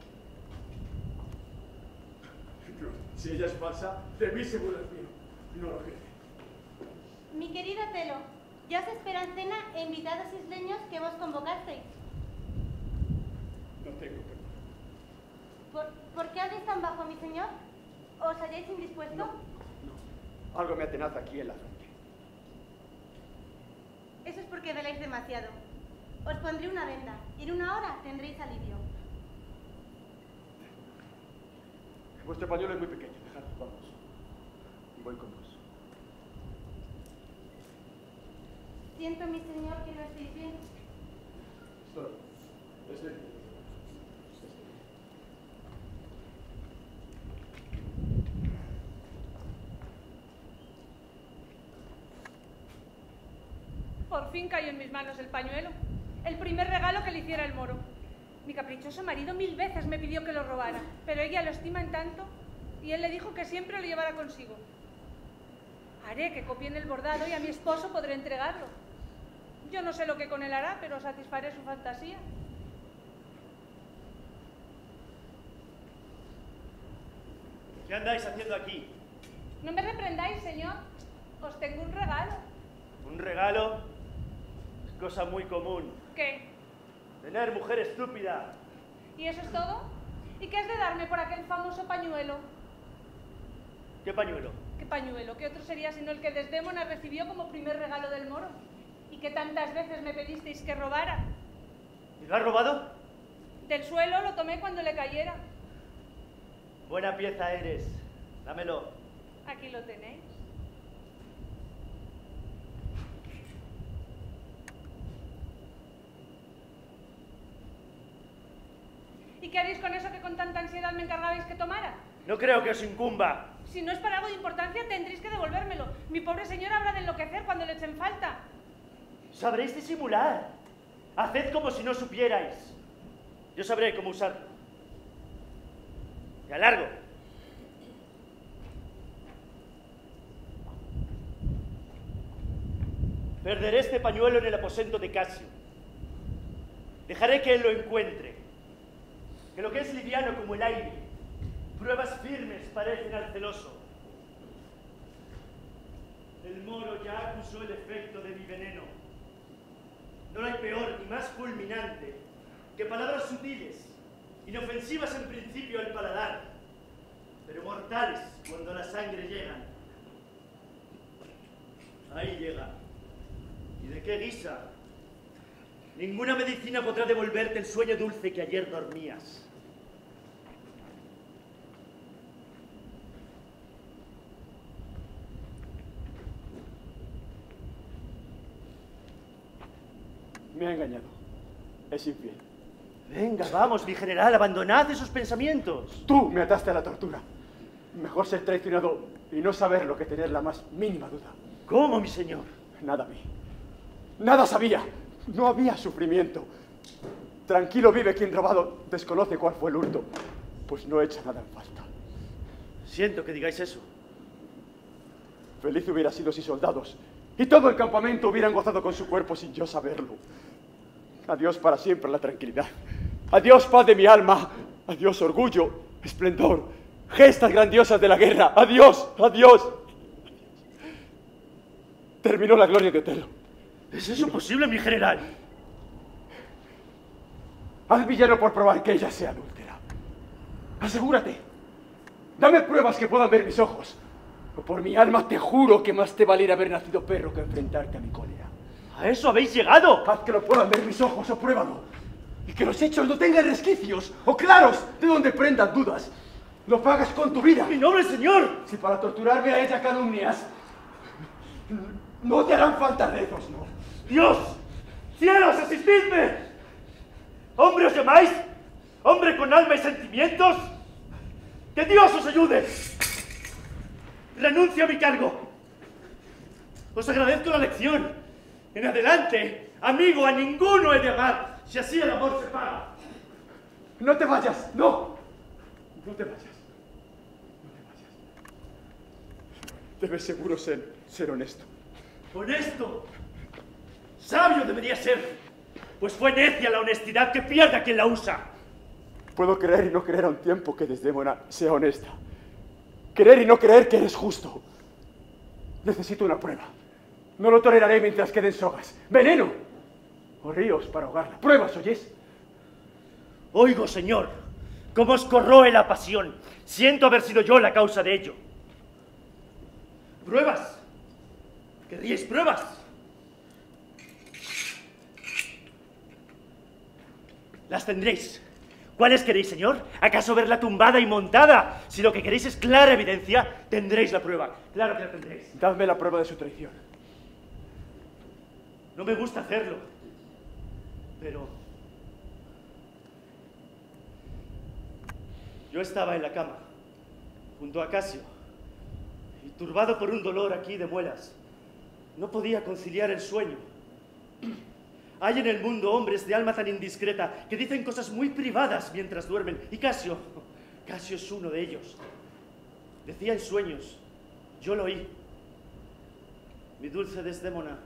No, si ella es falsa, de mí seguro es mío. No lo cree. Mi querido Telo, ya os esperan cena e invitados isleños que vos convocasteis. No tengo perdón. ¿Por, ¿por qué habléis tan bajo, mi señor? ¿Os halláis indispuesto? No, no. Algo me atenaza aquí en la frente. Eso es porque veláis demasiado. Os pondré una venda y en una hora tendréis alivio. Vuestro pañuelo es muy pequeño. Dejadlo, vamos. Y voy con vos. Siento, mi señor, que no estéis bien. Estoy. Estoy. Por fin cayó en mis manos el pañuelo. El primer regalo que le hiciera el moro. Mi caprichoso marido mil veces me pidió que lo robara, pero ella lo estima en tanto y él le dijo que siempre lo llevara consigo. Haré que copien el bordado y a mi esposo podré entregarlo. Yo no sé lo que con él hará, pero satisfaré su fantasía. ¿Qué andáis haciendo aquí? No me reprendáis, señor. Os tengo un regalo. Un regalo es cosa muy común. ¿Qué? Tener mujer estúpida. ¿Y eso es todo? ¿Y qué has de darme por aquel famoso pañuelo? ¿Qué pañuelo? ¿Qué pañuelo? ¿Qué otro sería sino el que Desdémona recibió como primer regalo del moro? ¿Y que tantas veces me pedisteis que robara? ¿Y lo has robado? Del suelo lo tomé cuando le cayera. Buena pieza eres. Dámelo. Aquí lo tenéis. ¿Y qué haréis con eso que con tanta ansiedad me encargabais que tomara? No creo que os incumba. Si no es para algo de importancia, tendréis que devolvérmelo. Mi pobre señor habrá de enloquecer cuando le echen falta. Sabréis disimular. Haced como si no supierais. Yo sabré cómo usarlo. Y alargo. Perderé este pañuelo en el aposento de Casio. Dejaré que él lo encuentre. Que lo que es liviano como el aire, pruebas firmes parecen al celoso. El moro ya acusó el efecto de mi veneno. No hay peor ni más fulminante que palabras sutiles, inofensivas en principio al paladar, pero mortales cuando la sangre llegan. Ahí llega. ¿Y de qué guisa? Ninguna medicina podrá devolverte el sueño dulce que ayer dormías. Me ha engañado. Es infiel. Venga, vamos, mi general, abandonad esos pensamientos. Tú me ataste a la tortura. Mejor ser traicionado y no saberlo que tener la más mínima duda. ¿Cómo, mi señor? Nada vi. Nada sabía. No había sufrimiento. Tranquilo vive quien robado desconoce cuál fue el hurto, pues no echa nada en falta. Siento que digáis eso. Feliz hubiera sido si soldados y todo el campamento hubieran gozado con su cuerpo sin yo saberlo. Adiós para siempre la tranquilidad. Adiós paz de mi alma. Adiós orgullo, esplendor, gestas grandiosas de la guerra. Adiós, adiós. Terminó la gloria de Otelo. ¿Es eso posible, mi general? Al villano por probar que ella sea adúltera. Asegúrate. Dame pruebas que puedan ver mis ojos. O por mi alma te juro que más te valiera haber nacido perro que enfrentarte a mi cólera. ¿A eso habéis llegado? Haz que lo puedan ver mis ojos o pruébalo. Y que los hechos no tengan resquicios o claros de donde prendan dudas. Lo pagas con tu vida. ¡Mi noble señor! Si para torturarme a ella calumnias, no te harán falta rezos, no. ¡Dios! ¡Cielos, asistidme! ¿Hombre os llamáis? ¿Hombre con alma y sentimientos? ¡Que Dios os ayude! Renuncio a mi cargo. Os agradezco la lección. En adelante, amigo, a ninguno he de amar, si así el amor se paga. No te vayas, no. No te vayas. No te vayas. Debes seguro ser, ser honesto. Honesto. Sabio debería ser, pues fue necia la honestidad que pierde a quien la usa. Puedo creer y no creer a un tiempo que Desdémona sea honesta. Creer y no creer que eres justo. Necesito una prueba. No lo toleraré mientras queden sogas. ¡Veneno! O ríos para ahogarla. ¡Pruebas, oyes! Oigo, señor, cómo os corroe la pasión. Siento haber sido yo la causa de ello. ¿Pruebas? ¿Querríais pruebas? Las tendréis. ¿Cuáles queréis, señor? ¿Acaso verla tumbada y montada? Si lo que queréis es clara evidencia, tendréis la prueba. Claro que la tendréis. Dadme la prueba de su traición. No me gusta hacerlo. Pero... Yo estaba en la cama, junto a Casio, y turbado por un dolor aquí de muelas. No podía conciliar el sueño. Hay en el mundo hombres de alma tan indiscreta que dicen cosas muy privadas mientras duermen. Y Casio, Casio es uno de ellos. Decía en sueños, yo lo oí. Mi dulce Desdémona,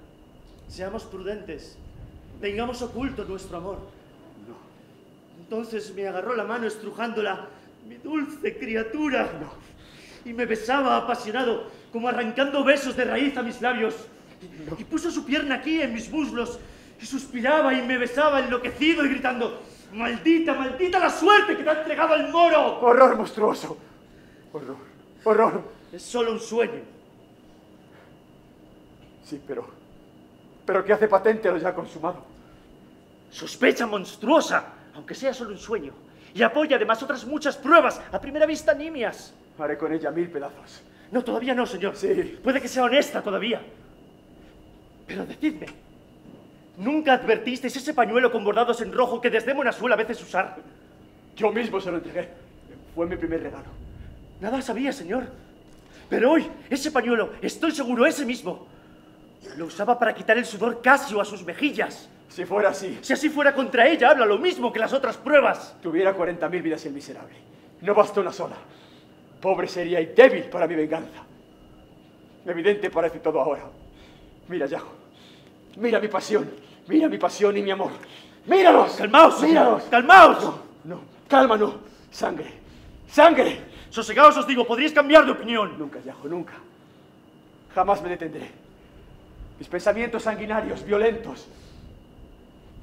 seamos prudentes, tengamos oculto nuestro amor. No. Entonces me agarró la mano estrujándola, mi dulce criatura, y me besaba apasionado, como arrancando besos de raíz a mis labios. Y puso su pierna aquí en mis muslos y suspiraba y me besaba enloquecido y gritando, maldita, maldita la suerte que te ha entregado el moro. Horror monstruoso. Horror. Horror. Es solo un sueño. Sí, pero... Pero que hace patente lo ya consumado. Sospecha monstruosa, aunque sea solo un sueño. Y apoya además otras muchas pruebas, a primera vista nimias. Haré con ella mil pedazos. No, todavía no, señor. Sí. Puede que sea honesta todavía. Pero decidme, ¿nunca advertisteis ese pañuelo con bordados en rojo que Desdémona suele a veces usar? Yo mismo se lo entregué. Fue mi primer regalo. Nada sabía, señor. Pero hoy, ese pañuelo, estoy seguro, ese mismo, lo usaba para quitar el sudor Casio a sus mejillas. Si fuera así, Si así fuera contra ella, habla lo mismo que las otras pruebas. tuviera 40.000 vidas el miserable. No bastó una sola. Pobre sería y débil para mi venganza. Evidente parece todo ahora. Mira, Yago. Mira mi pasión. Mira mi pasión y mi amor. ¡Míralos! Calmaos. ¡Míralos! Calmaos. No, calma, no. Sangre. ¡Sangre! Sosegaos, os digo, podríais cambiar de opinión. Nunca, Yago, nunca. Jamás me detendré. Mis pensamientos sanguinarios, violentos,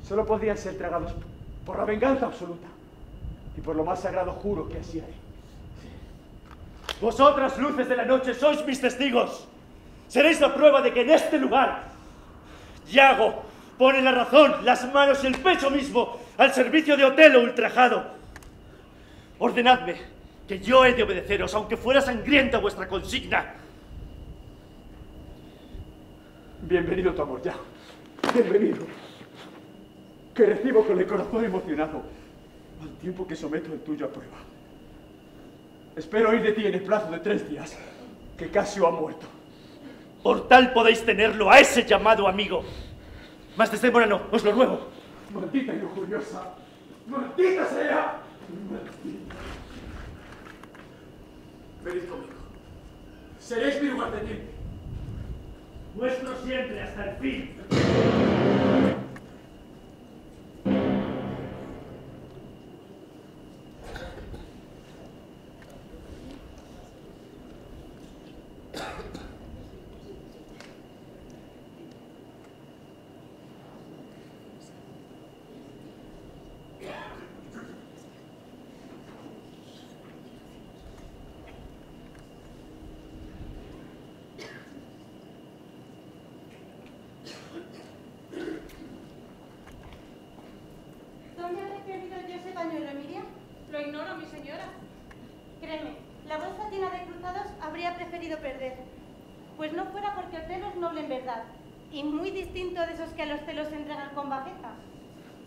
solo podrían ser tragados por la venganza absoluta. Y por lo más sagrado juro que así haré. Vosotras, luces de la noche, sois mis testigos. Seréis la prueba de que en este lugar, Yago pone la razón, las manos y el pecho mismo al servicio de Otelo ultrajado. Ordenadme que yo he de obedeceros, aunque fuera sangrienta vuestra consigna. Bienvenido tu amor, Yago. Bienvenido. Que recibo con el corazón emocionado al tiempo que someto el tuyo a prueba. Espero oír de ti en el plazo de tres días que Casio ha muerto. Por tal podéis tenerlo a ese llamado amigo. Más Desdémona no, os lo ruego. Maldita injuriosa. Maldita sea. Maldita. Venid conmigo. Seréis mi lugarteniente. Vuestro siempre hasta el fin. ¿Dónde habré perdido yo ese pañuelo, Miriam? Lo ignoro, mi señora. Créeme, la bolsa llena de cruzados habría preferido perder. Pues no fuera porque Otelo es noble en verdad, y muy distinto de esos que a los celos se entregan con bajeza.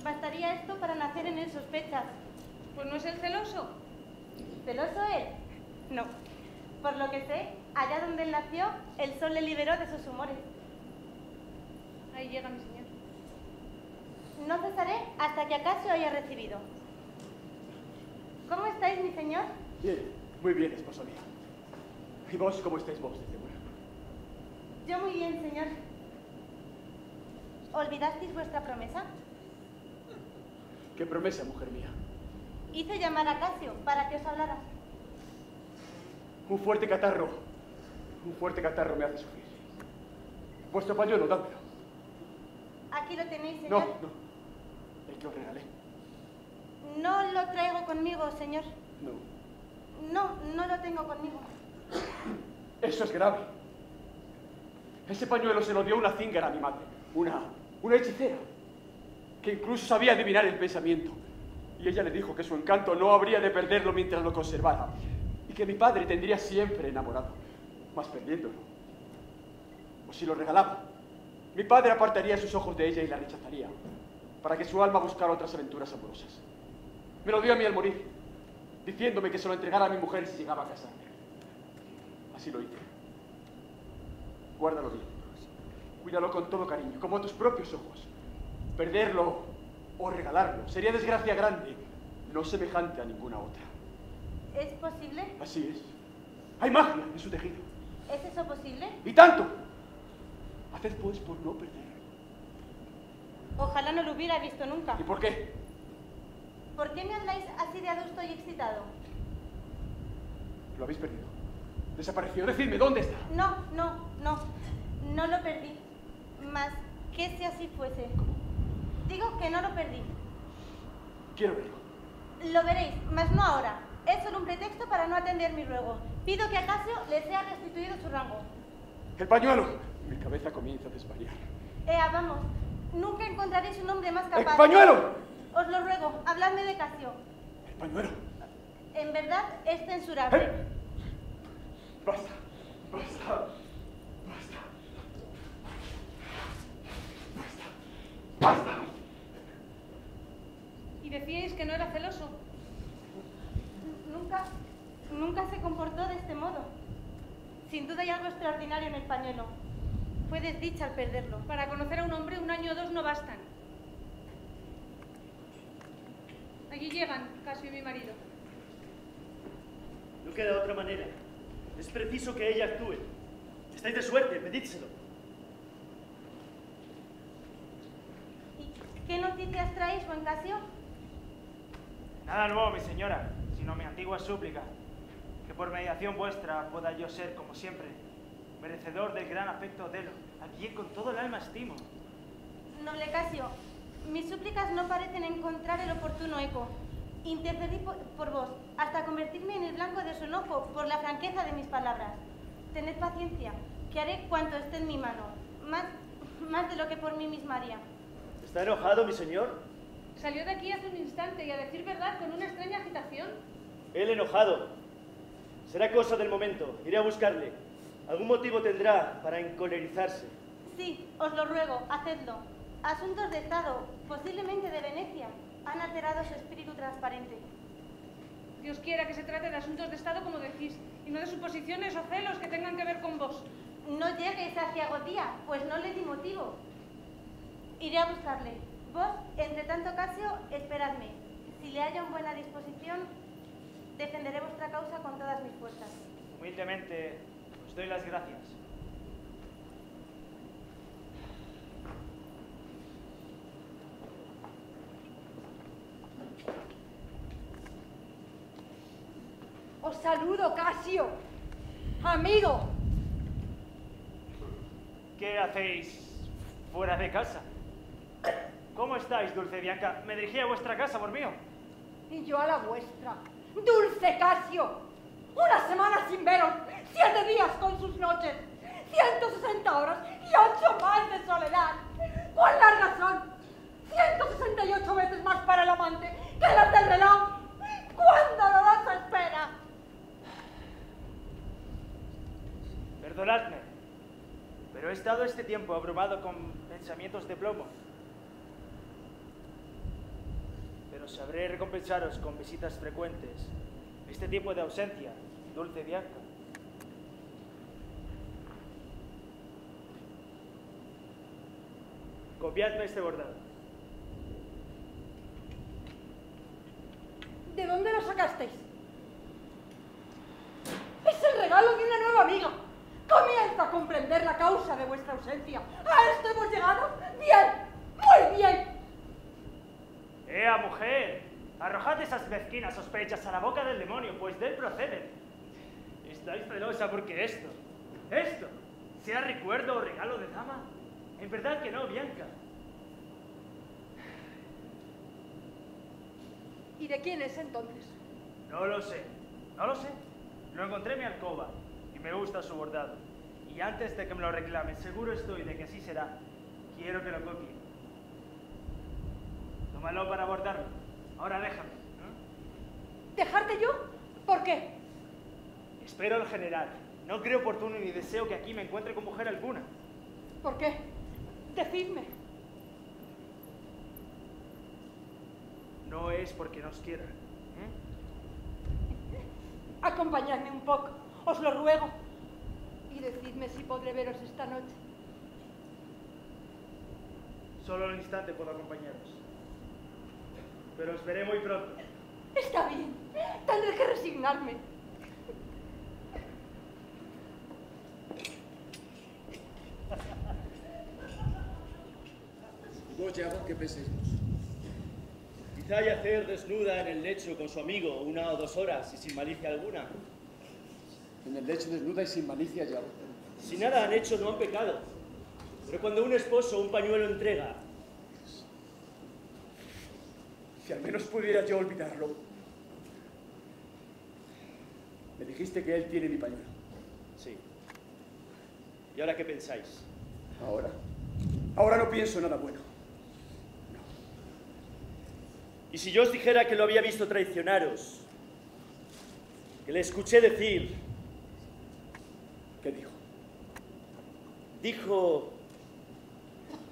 Bastaría esto para nacer en él sospechas. Pues no es el celoso. ¿Celoso él? No. Por lo que sé, allá donde él nació, el sol le liberó de sus humores. Ahí llega mi señor. No cesaré hasta que acaso haya recibido. ¿Cómo estáis, mi señor? Bien, muy bien, esposo mío. ¿Y vos cómo estáis vos, Desdémona? Yo muy bien, señor. ¿Olvidasteis vuestra promesa? ¿Qué promesa, mujer mía? Hice llamar a Casio para que os hablara. Un fuerte catarro. Un fuerte catarro me hace sufrir. Vuestro pañuelo, dámelo. Aquí lo tenéis, No, señor. no. El que os regalé. No lo traigo conmigo, señor. No. No, no lo tengo conmigo. Eso es grave. Ese pañuelo se lo dio una zingara a mi madre. Una, una hechicera. Que incluso sabía adivinar el pensamiento. Y ella le dijo que su encanto no habría de perderlo mientras lo conservara. Y que mi padre tendría siempre enamorado. Más perdiéndolo. O si lo regalaba. Mi padre apartaría sus ojos de ella y la rechazaría. Para que su alma buscara otras aventuras amorosas. Me lo dio a mí al morir. Diciéndome que se lo entregara a mi mujer si llegaba a casarme. Así lo hice. Guárdalo bien. Cuídalo con todo cariño, como a tus propios ojos. Perderlo o regalarlo sería desgracia grande, no semejante a ninguna otra. ¿Es posible? Así es. Hay magia en su tejido. ¿Es eso posible? ¡Y tanto! Haced pues por no perderlo. Ojalá no lo hubiera visto nunca. ¿Y por qué? ¿Por qué me habláis así de adusto y excitado? Lo habéis perdido. Desapareció. Decidme, ¿dónde está? No, no, no. No lo perdí. Mas, que si así fuese. Digo que no lo perdí. Quiero verlo. Lo veréis, mas no ahora. Es solo un pretexto para no atender mi ruego. Pido que a Casio le sea restituido su rango. ¡El pañuelo! Mi cabeza comienza a desvariar. Ea, vamos. Nunca encontraréis un hombre más ¡El capaz. pañuelo! Os lo ruego, habladme de Casio. ¡El pañuelo! En verdad es censurable. ¡Eh! Basta, basta, basta. Basta, basta. ¿Y decíais que no era celoso? Nunca, nunca se comportó de este modo. Sin duda hay algo extraordinario en el pañuelo. Fue desdicha al perderlo. Para conocer a un hombre, un año o dos no bastan. Allí llegan, Casio y mi marido. No queda otra manera. Es preciso que ella actúe. Estáis de suerte, pedídselo. ¿Y qué noticias traéis, buen Casio? Nada nuevo, mi señora, sino mi antigua súplica, que por mediación vuestra pueda yo ser, como siempre, merecedor del gran afecto de Elo, a quien con todo el alma estimo. Noble Casio, mis súplicas no parecen encontrar el oportuno eco. Intercedí por, por vos, hasta convertirme en el blanco de su enojo por la franqueza de mis palabras. Tened paciencia, que haré cuanto esté en mi mano, más, más de lo que por mí misma haría. ¿Está enojado, mi señor? Salió de aquí hace un instante y a decir verdad con una extraña agitación. Él enojado. Será cosa del momento. Iré a buscarle. Algún motivo tendrá para encolerizarse. Sí, os lo ruego, hacedlo. Asuntos de Estado, posiblemente de Venecia, han alterado su espíritu transparente. Dios quiera que se trate de asuntos de Estado como decís, y no de suposiciones o celos que tengan que ver con vos. No llegues hacia Gotía, pues no le di motivo. Iré a buscarle. Vos, entre tanto Casio, esperadme. Si le hallo en buena disposición, defenderé vuestra causa con todas mis fuerzas. Humildemente os doy las gracias. Os saludo, Casio. Amigo. ¿Qué hacéis fuera de casa? ¿Cómo estáis, Dulce Bianca? Me dirigí a vuestra casa, por mío. Y yo a la vuestra. Dulce Casio. Una semana sin veros. Siete días con sus noches. 160 horas y ocho más de soledad. ¿Cuál la razón? 168 veces más para el amante que del reloj. ¿Cuándo lo vas a espera? Perdonadme, pero he estado este tiempo abrumado con pensamientos de plomo. Pero sabré recompensaros con visitas frecuentes. Este tiempo de ausencia, dulce Bianca. Copiadme este bordado. ¿De dónde lo sacasteis? Es el regalo de una nueva amiga. Comienzo a comprender la causa de vuestra ausencia. ¿A esto hemos llegado? Bien, muy bien. ¡Ea, mujer! Arrojad esas mezquinas sospechas a la boca del demonio, pues de él proceden. ¿Estáis celosa porque esto, esto, sea recuerdo o regalo de dama? En verdad que no, Bianca. ¿Y de quién es entonces? No lo sé, no lo sé. Lo encontré en mi alcoba y me gusta su bordado. Y antes de que me lo reclamen, seguro estoy de que así será. Quiero que lo copie. Tómalo para bordarlo. Ahora déjame. ¿no? ¿Dejarte yo? ¿Por qué? Espero al general. No creo oportuno ni deseo que aquí me encuentre con mujer alguna. ¿Por qué? Decidme. No es porque nos quiera. ¿eh? [LAUGHS] Acompañadme un poco, os lo ruego. Y decidme si podré veros esta noche. Solo un instante puedo acompañaros. Pero os veré muy pronto. Está bien, tendré que resignarme. Vos, Yago, ¿qué pensáis vos? Quizá yacer desnuda en el lecho con su amigo una o dos horas y sin malicia alguna. En el lecho desnuda y sin malicia, Yago. Si nada han hecho, no han pecado. Pero cuando un esposo un pañuelo entrega, Si al menos pudiera yo olvidarlo. Me dijiste que él tiene mi pañuelo. sí. ¿Y ahora qué pensáis? Ahora. Ahora no pienso nada bueno. Y si yo os dijera que lo había visto traicionaros, que le escuché decir, ¿Qué dijo? dijo,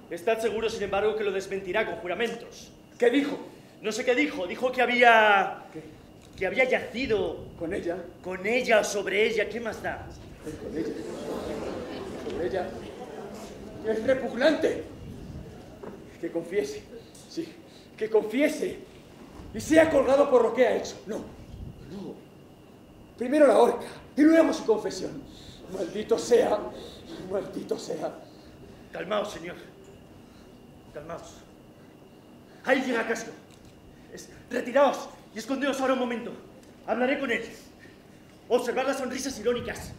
estad seguros, sin embargo, que lo desmentirá con juramentos. ¿Qué dijo? No sé qué dijo, dijo que había, ¿Qué? que había yacido Con ella. con ella o sobre ella, ¿qué más da? Con ella. Sobre ella. Es repugnante. Que confiese. Sí. Que confiese. Y sea colgado por lo que ha hecho. No. No. Primero la horca. Y luego su confesión. Maldito sea. Maldito sea. Calmaos, señor. Calmaos. Ahí llega Casio. Es- retiraos y escondeos ahora un momento. Hablaré con él. Observad las sonrisas irónicas,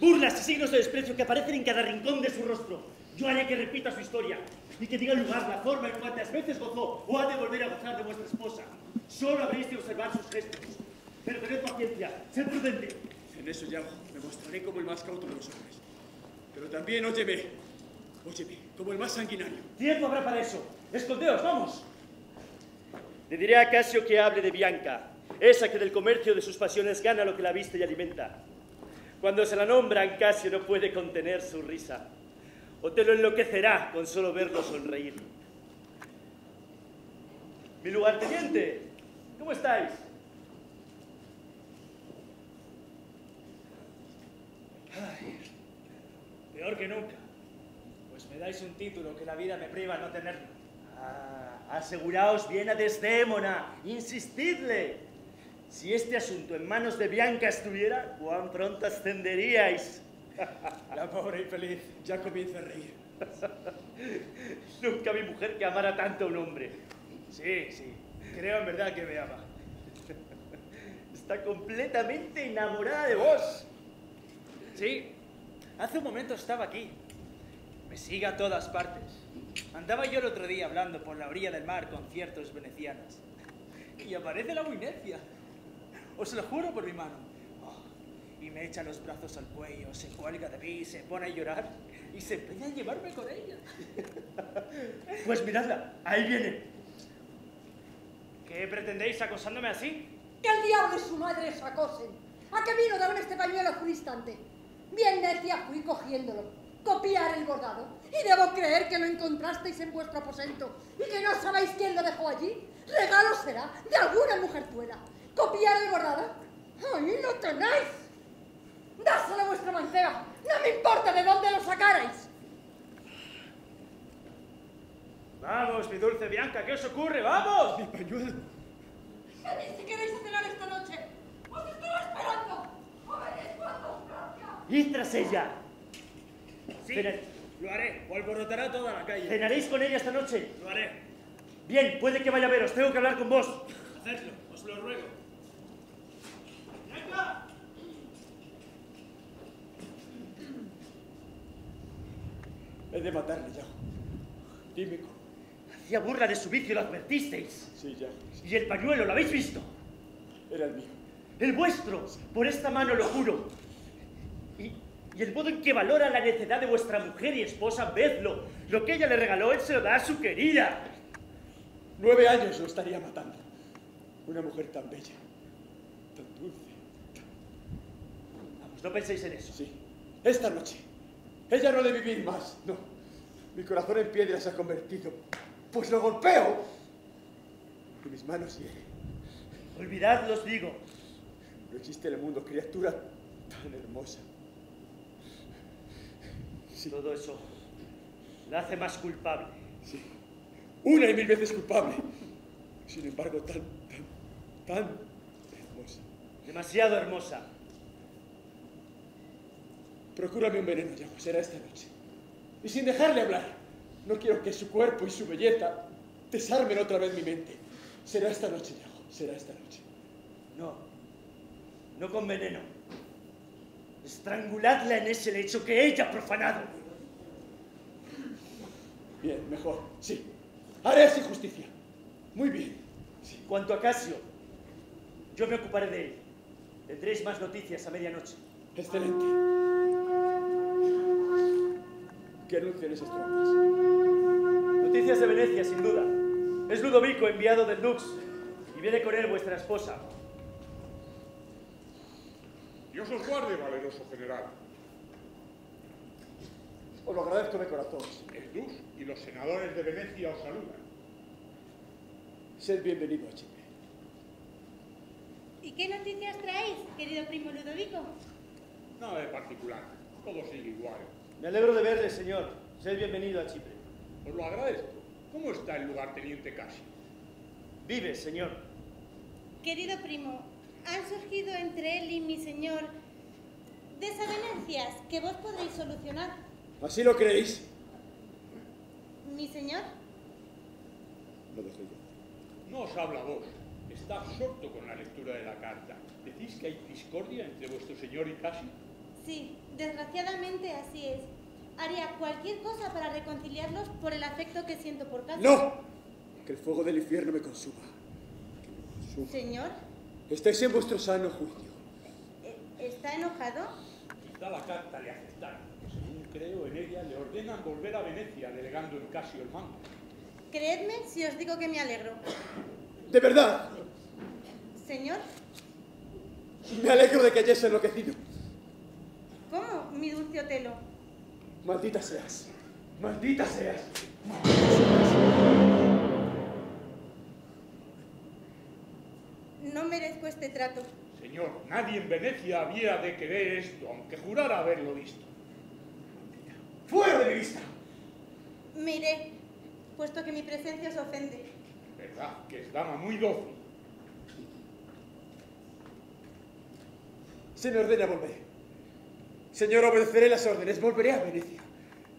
burlas y signos de desprecio que aparecen en cada rincón de su rostro. Yo haré que repita su historia y que diga el lugar, la forma en cuantas veces gozó o ha de volver a gozar de vuestra esposa. Solo habréis de observar sus gestos. Pero tened paciencia, sed prudente. En eso, Yago, me mostraré como el más cauto de los hombres. Pero también, óyeme. Óyeme, como el más sanguinario. Tiempo habrá para eso. Escondeos, vamos. Le diré a Casio que hable de Bianca, esa que del comercio de sus pasiones gana lo que la viste y alimenta. Cuando se la nombran, Casio no puede contener su risa. O te lo enloquecerá con solo verlo sonreír. Mi lugarteniente, ¿cómo estáis? Ay, peor que nunca. Pues me dais un título que la vida me priva no tenerlo. Ah, aseguraos bien a Desdémona, insistidle. Si este asunto en manos de Bianca estuviera, cuán pronto ascenderíais. [LAUGHS] La pobre infeliz ya comienza a reír. [LAUGHS] Nunca vi mujer que amara tanto a un hombre. Sí, sí, creo en verdad que me ama. [LAUGHS] Está completamente enamorada de vos. Sí, hace un momento estaba aquí. Me sigue a todas partes. Andaba yo el otro día hablando por la orilla del mar con ciertos venecianos. Y aparece la muy necia. Os lo juro por mi mano. Y me echa los brazos al cuello, se cuelga de mí, se pone a llorar y se empeña a llevarme con ella. [LAUGHS] Pues miradla, ahí viene. ¿Qué pretendéis acosándome así? Que el diablo y su madre os acosen. ¿A qué vino darme este pañuelo hace un instante? Bien necia fui cogiéndolo. Copiar el bordado. Y debo creer que lo encontrasteis en vuestro aposento y que no sabéis quién lo dejó allí. Regalo será de alguna mujerzuela. Copiar el bordado. Ahí lo tenéis. A manceba. No me importa de dónde lo sacarais. Vamos, mi dulce Bianca, ¿qué os ocurre? ¡Vamos! Mi pañuelo. Venid si queréis cenar esta noche. Os estoy esperando. O venid cuando os plazca. Id tras ella. Sí, Cenad- lo haré. O alborotará toda la calle. ¿Cenaréis con ella esta noche? Lo haré. Bien, puede que vaya a veros, tengo que hablar con vos. Hacedlo, os lo ruego. He de matarle ya. Dime cómo. Hacía burla de su vicio, lo advertisteis. Sí, ya. Y el pañuelo, ¿lo habéis visto? Era el mío. El vuestro, por esta mano lo juro. Y, y el modo en que valora la necedad de vuestra mujer y esposa, vedlo. Lo que ella le regaló, él se lo da a su querida. Nueve años lo estaría matando. Una mujer tan bella, tan dulce. Vamos, no penséis en eso. Sí, esta noche. Ella no debe vivir más. No. Mi corazón en piedra se ha convertido. Pues lo golpeo. Y mis manos hieren. Olvidad, os digo. No existe en el mundo criatura tan hermosa. Sí, Todo eso la hace más culpable. sí. Una y mil veces culpable. Sin embargo, tan, tan, tan hermosa. Demasiado hermosa. Procúrame un veneno, Yago. Será esta noche. Y sin dejarle hablar. No quiero que su cuerpo y su belleza desarmen otra vez mi mente. Será esta noche, Yago. Será esta noche. No, no con veneno. Estranguladla en ese lecho que ella ha profanado. Bien, mejor. Sí. Haré así justicia. Muy bien. Sí. Cuanto a Casio, yo me ocuparé de él. Tendréis más noticias a medianoche. Excelente. ¿Qué anuncian esas tropas? Noticias de Venecia, sin duda. Es Ludovico, enviado del Dux, y viene con él vuestra esposa. Dios os guarde, valeroso general. Os lo agradezco de corazón. El Dux y los senadores de Venecia os saludan. Sed bienvenido a Chipre. ¿Y qué noticias traéis, querido primo Ludovico? Nada de particular, todo sigue igual. Me alegro de verle, señor. Sed bienvenido a Chipre. Os lo agradezco. ¿Cómo está el lugarteniente Casi? Vive, señor. Querido primo, han surgido entre él y mi señor desavenencias que vos podréis solucionar. ¿Así lo creéis? ¿Mi señor? Lo dejé yo. No os habla vos. Está absorto con la lectura de la carta. ¿Decís que hay discordia entre vuestro señor y Casi? Sí, desgraciadamente así es. Haría cualquier cosa para reconciliarlos por el afecto que siento por Casio. ¡No! Que el fuego del infierno me consuma. Que me consuma. Señor, Estáis en vuestro sano juicio. eh, ¿está enojado? Quizá la carta le aceptaron, según creo en ella le ordenan volver a Venecia delegando en Casio el mando. Creedme si os digo que me alegro. De verdad, Señor, me alegro de que hayáis enloquecido. ¿Cómo, mi dulce Otelo? Maldita seas. Maldita seas. No merezco este trato. Señor, nadie en Venecia había de querer esto, aunque jurara haberlo visto. ¡Fuera de mi vista! Me iré, puesto que mi presencia os ofende. Verdad, que es dama muy dócil. Se me ordena volver. Señor, obedeceré las órdenes. Volveré a Venecia.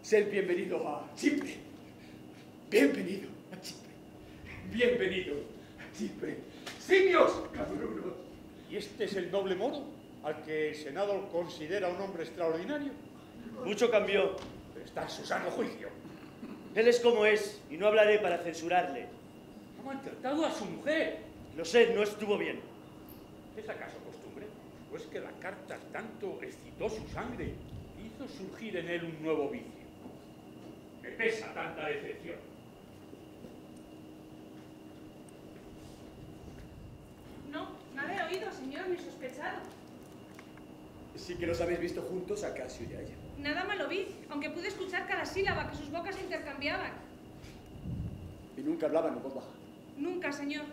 Sé el bienvenido a Chipre. Bienvenido a Chipre. Bienvenido a Chipre. ¡Simios, cabrunos! ¿Y este es el noble moro, al que el Senado considera un hombre extraordinario? Mucho cambió. Pero está en su sano juicio. Él es como es, y no hablaré para censurarle. Ha maltratado a su mujer. Lo sé, no estuvo bien. ¿Es acaso costumbre? Pues que la carta tanto excitó su sangre, hizo surgir en él un nuevo vicio. Me pesa tanta decepción. No, nada he oído, señor, ni sospechado. Sí que los habéis visto juntos a Casio y a ella. Nada malo vi, aunque pude escuchar cada sílaba que sus bocas intercambiaban. Y nunca hablaban en voz baja. Nunca, señor.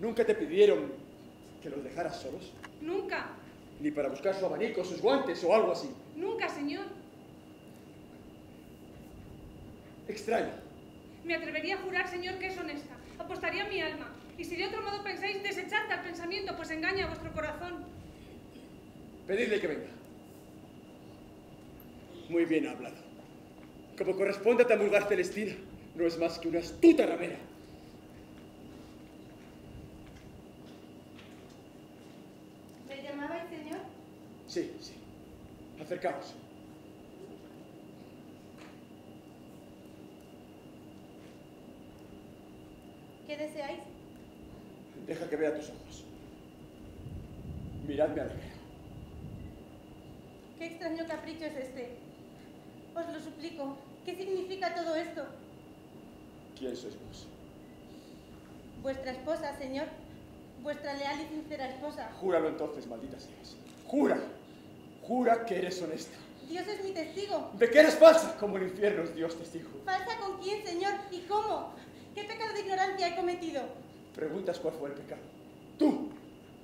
Nunca te pidieron que los dejaras solos. Nunca. Ni para buscar su abanico, sus guantes o algo así. Nunca, señor. Extraño. Me atrevería a jurar, señor, que es honesta. Apostaría mi alma. Y si de otro modo pensáis, desechad tal pensamiento, pues engaña a vuestro corazón. Pedidle que venga. Muy bien hablado. Como corresponde a tan vulgar Celestina, no es más que una astuta ramera. ¿Me llamabais, señor? Sí, sí. Acercaos. ¿Qué deseáis? Deja que vea tus ojos. Miradme a la cara. ¿Qué extraño capricho es este? Os lo suplico. ¿Qué significa todo esto? ¿Quién sois vos? Vuestra esposa, señor. Vuestra leal y sincera esposa. Júralo entonces, maldita seas. Jura. Jura que eres honesta. Dios es mi testigo. De que eres falsa, como el infierno es Dios testigo. ¿Falsa con quién, señor? ¿Y cómo? ¿Qué pecado de ignorancia he cometido? Preguntas cuál fue el pecado. Tú,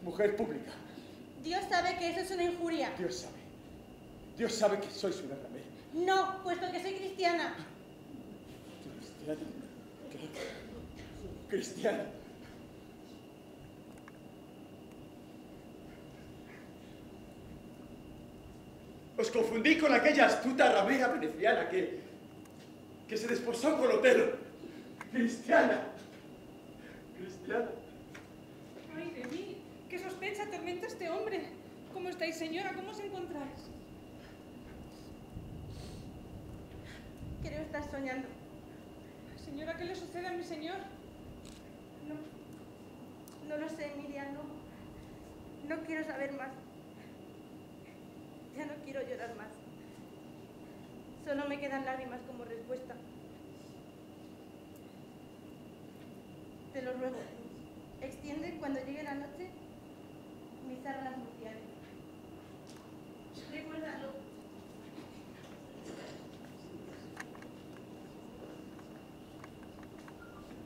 mujer pública. Dios sabe que eso es una injuria. Dios sabe. Dios sabe que sois una ramera. No, puesto que soy cristiana. Cristiana. Cristiana. Os confundí con aquella astuta ramera veneciana que, que se desposó con Otelo. Cristiana. Cristiana. Ay de mí, qué sospecha atormenta a este hombre. ¿Cómo estáis, señora? ¿Cómo os encontráis? Creo estar soñando. Señora, ¿qué le sucede a mi señor? No, no lo sé, Miriam, no. No quiero saber más. Ya no quiero llorar más. Solo me quedan lágrimas como respuesta. Te lo ruego, extiende cuando llegue la noche mis armas nupciales. Recuérdalo.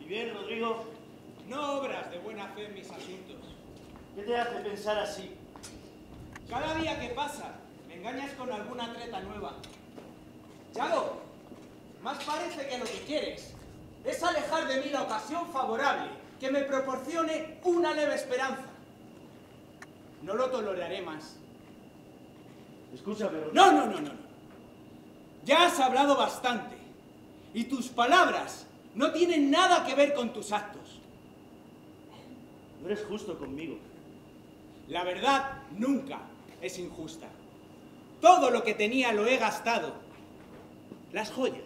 ¿Y bien, Rodrigo? No obras de buena fe en mis asuntos. ¿Qué te hace pensar así? Cada día que pasa, me engañas con alguna treta nueva. Yago, más parece que lo que quieres es alejar de mí la ocasión favorable que me proporcione una leve esperanza. No lo toleraré más. Escúchame, no, no, no, no. Ya has hablado bastante. Y tus palabras no tienen nada que ver con tus actos. No eres justo conmigo. La verdad nunca es injusta. Todo lo que tenía lo he gastado. Las joyas,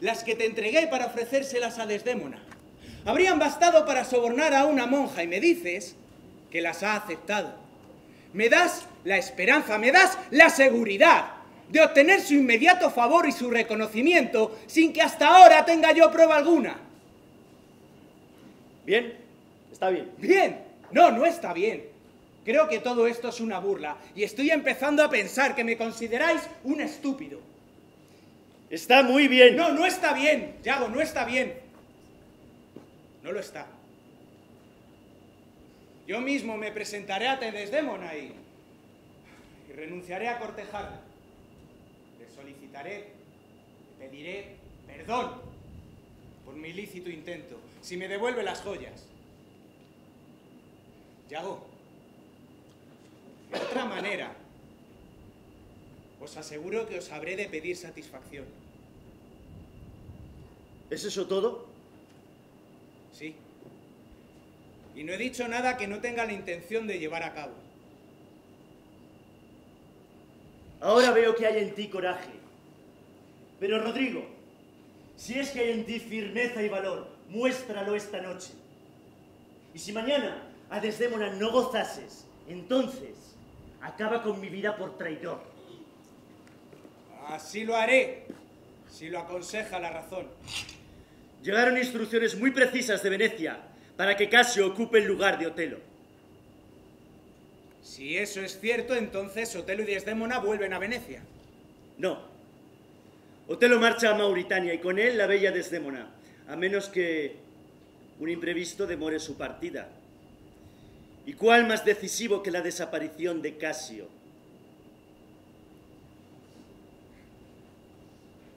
las que te entregué para ofrecérselas a Desdémona, habrían bastado para sobornar a una monja y me dices que las ha aceptado. Me das la esperanza, me das la seguridad de obtener su inmediato favor y su reconocimiento sin que hasta ahora tenga yo prueba alguna. Bien, está bien. Bien, no, no está bien. Creo que todo esto es una burla y estoy empezando a pensar que me consideráis un estúpido. Está muy bien. No, no está bien, Yago, no está bien. No lo está. Yo mismo me presentaré a Desdémona y, y renunciaré a cortejarla. Le solicitaré, le pediré perdón por mi ilícito intento, si me devuelve las joyas. Yago, de otra manera, os aseguro que os habré de pedir satisfacción. ¿Es eso todo? Sí. Y no he dicho nada que no tenga la intención de llevar a cabo. Ahora veo que hay en ti coraje. Pero Rodrigo, si es que hay en ti firmeza y valor, muéstralo esta noche. Y si mañana a Desdémona no gozases, entonces acaba con mi vida por traidor. Así lo haré, si lo aconseja la razón. Llegaron instrucciones muy precisas de Venecia para que Casio ocupe el lugar de Otelo. Si eso es cierto, entonces Otelo y Desdémona vuelven a Venecia. No. Otelo marcha a Mauritania y con él la bella Desdémona, a menos que un imprevisto demore su partida. ¿Y cuál más decisivo que la desaparición de Casio?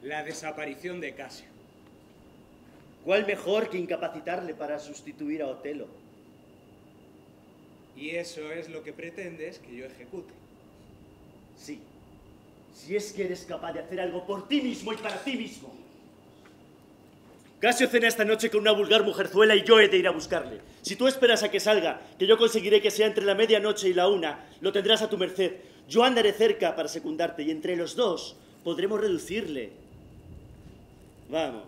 La desaparición de Casio. ¿Cuál mejor que incapacitarle para sustituir a Otelo? Y eso es lo que pretendes que yo ejecute. Sí. Si es que eres capaz de hacer algo por ti mismo y para ti mismo. Casio cena esta noche con una vulgar mujerzuela y yo he de ir a buscarle. Si tú esperas a que salga, que yo conseguiré que sea entre la medianoche y la una, lo tendrás a tu merced. Yo andaré cerca para secundarte y entre los dos podremos reducirle. Vamos,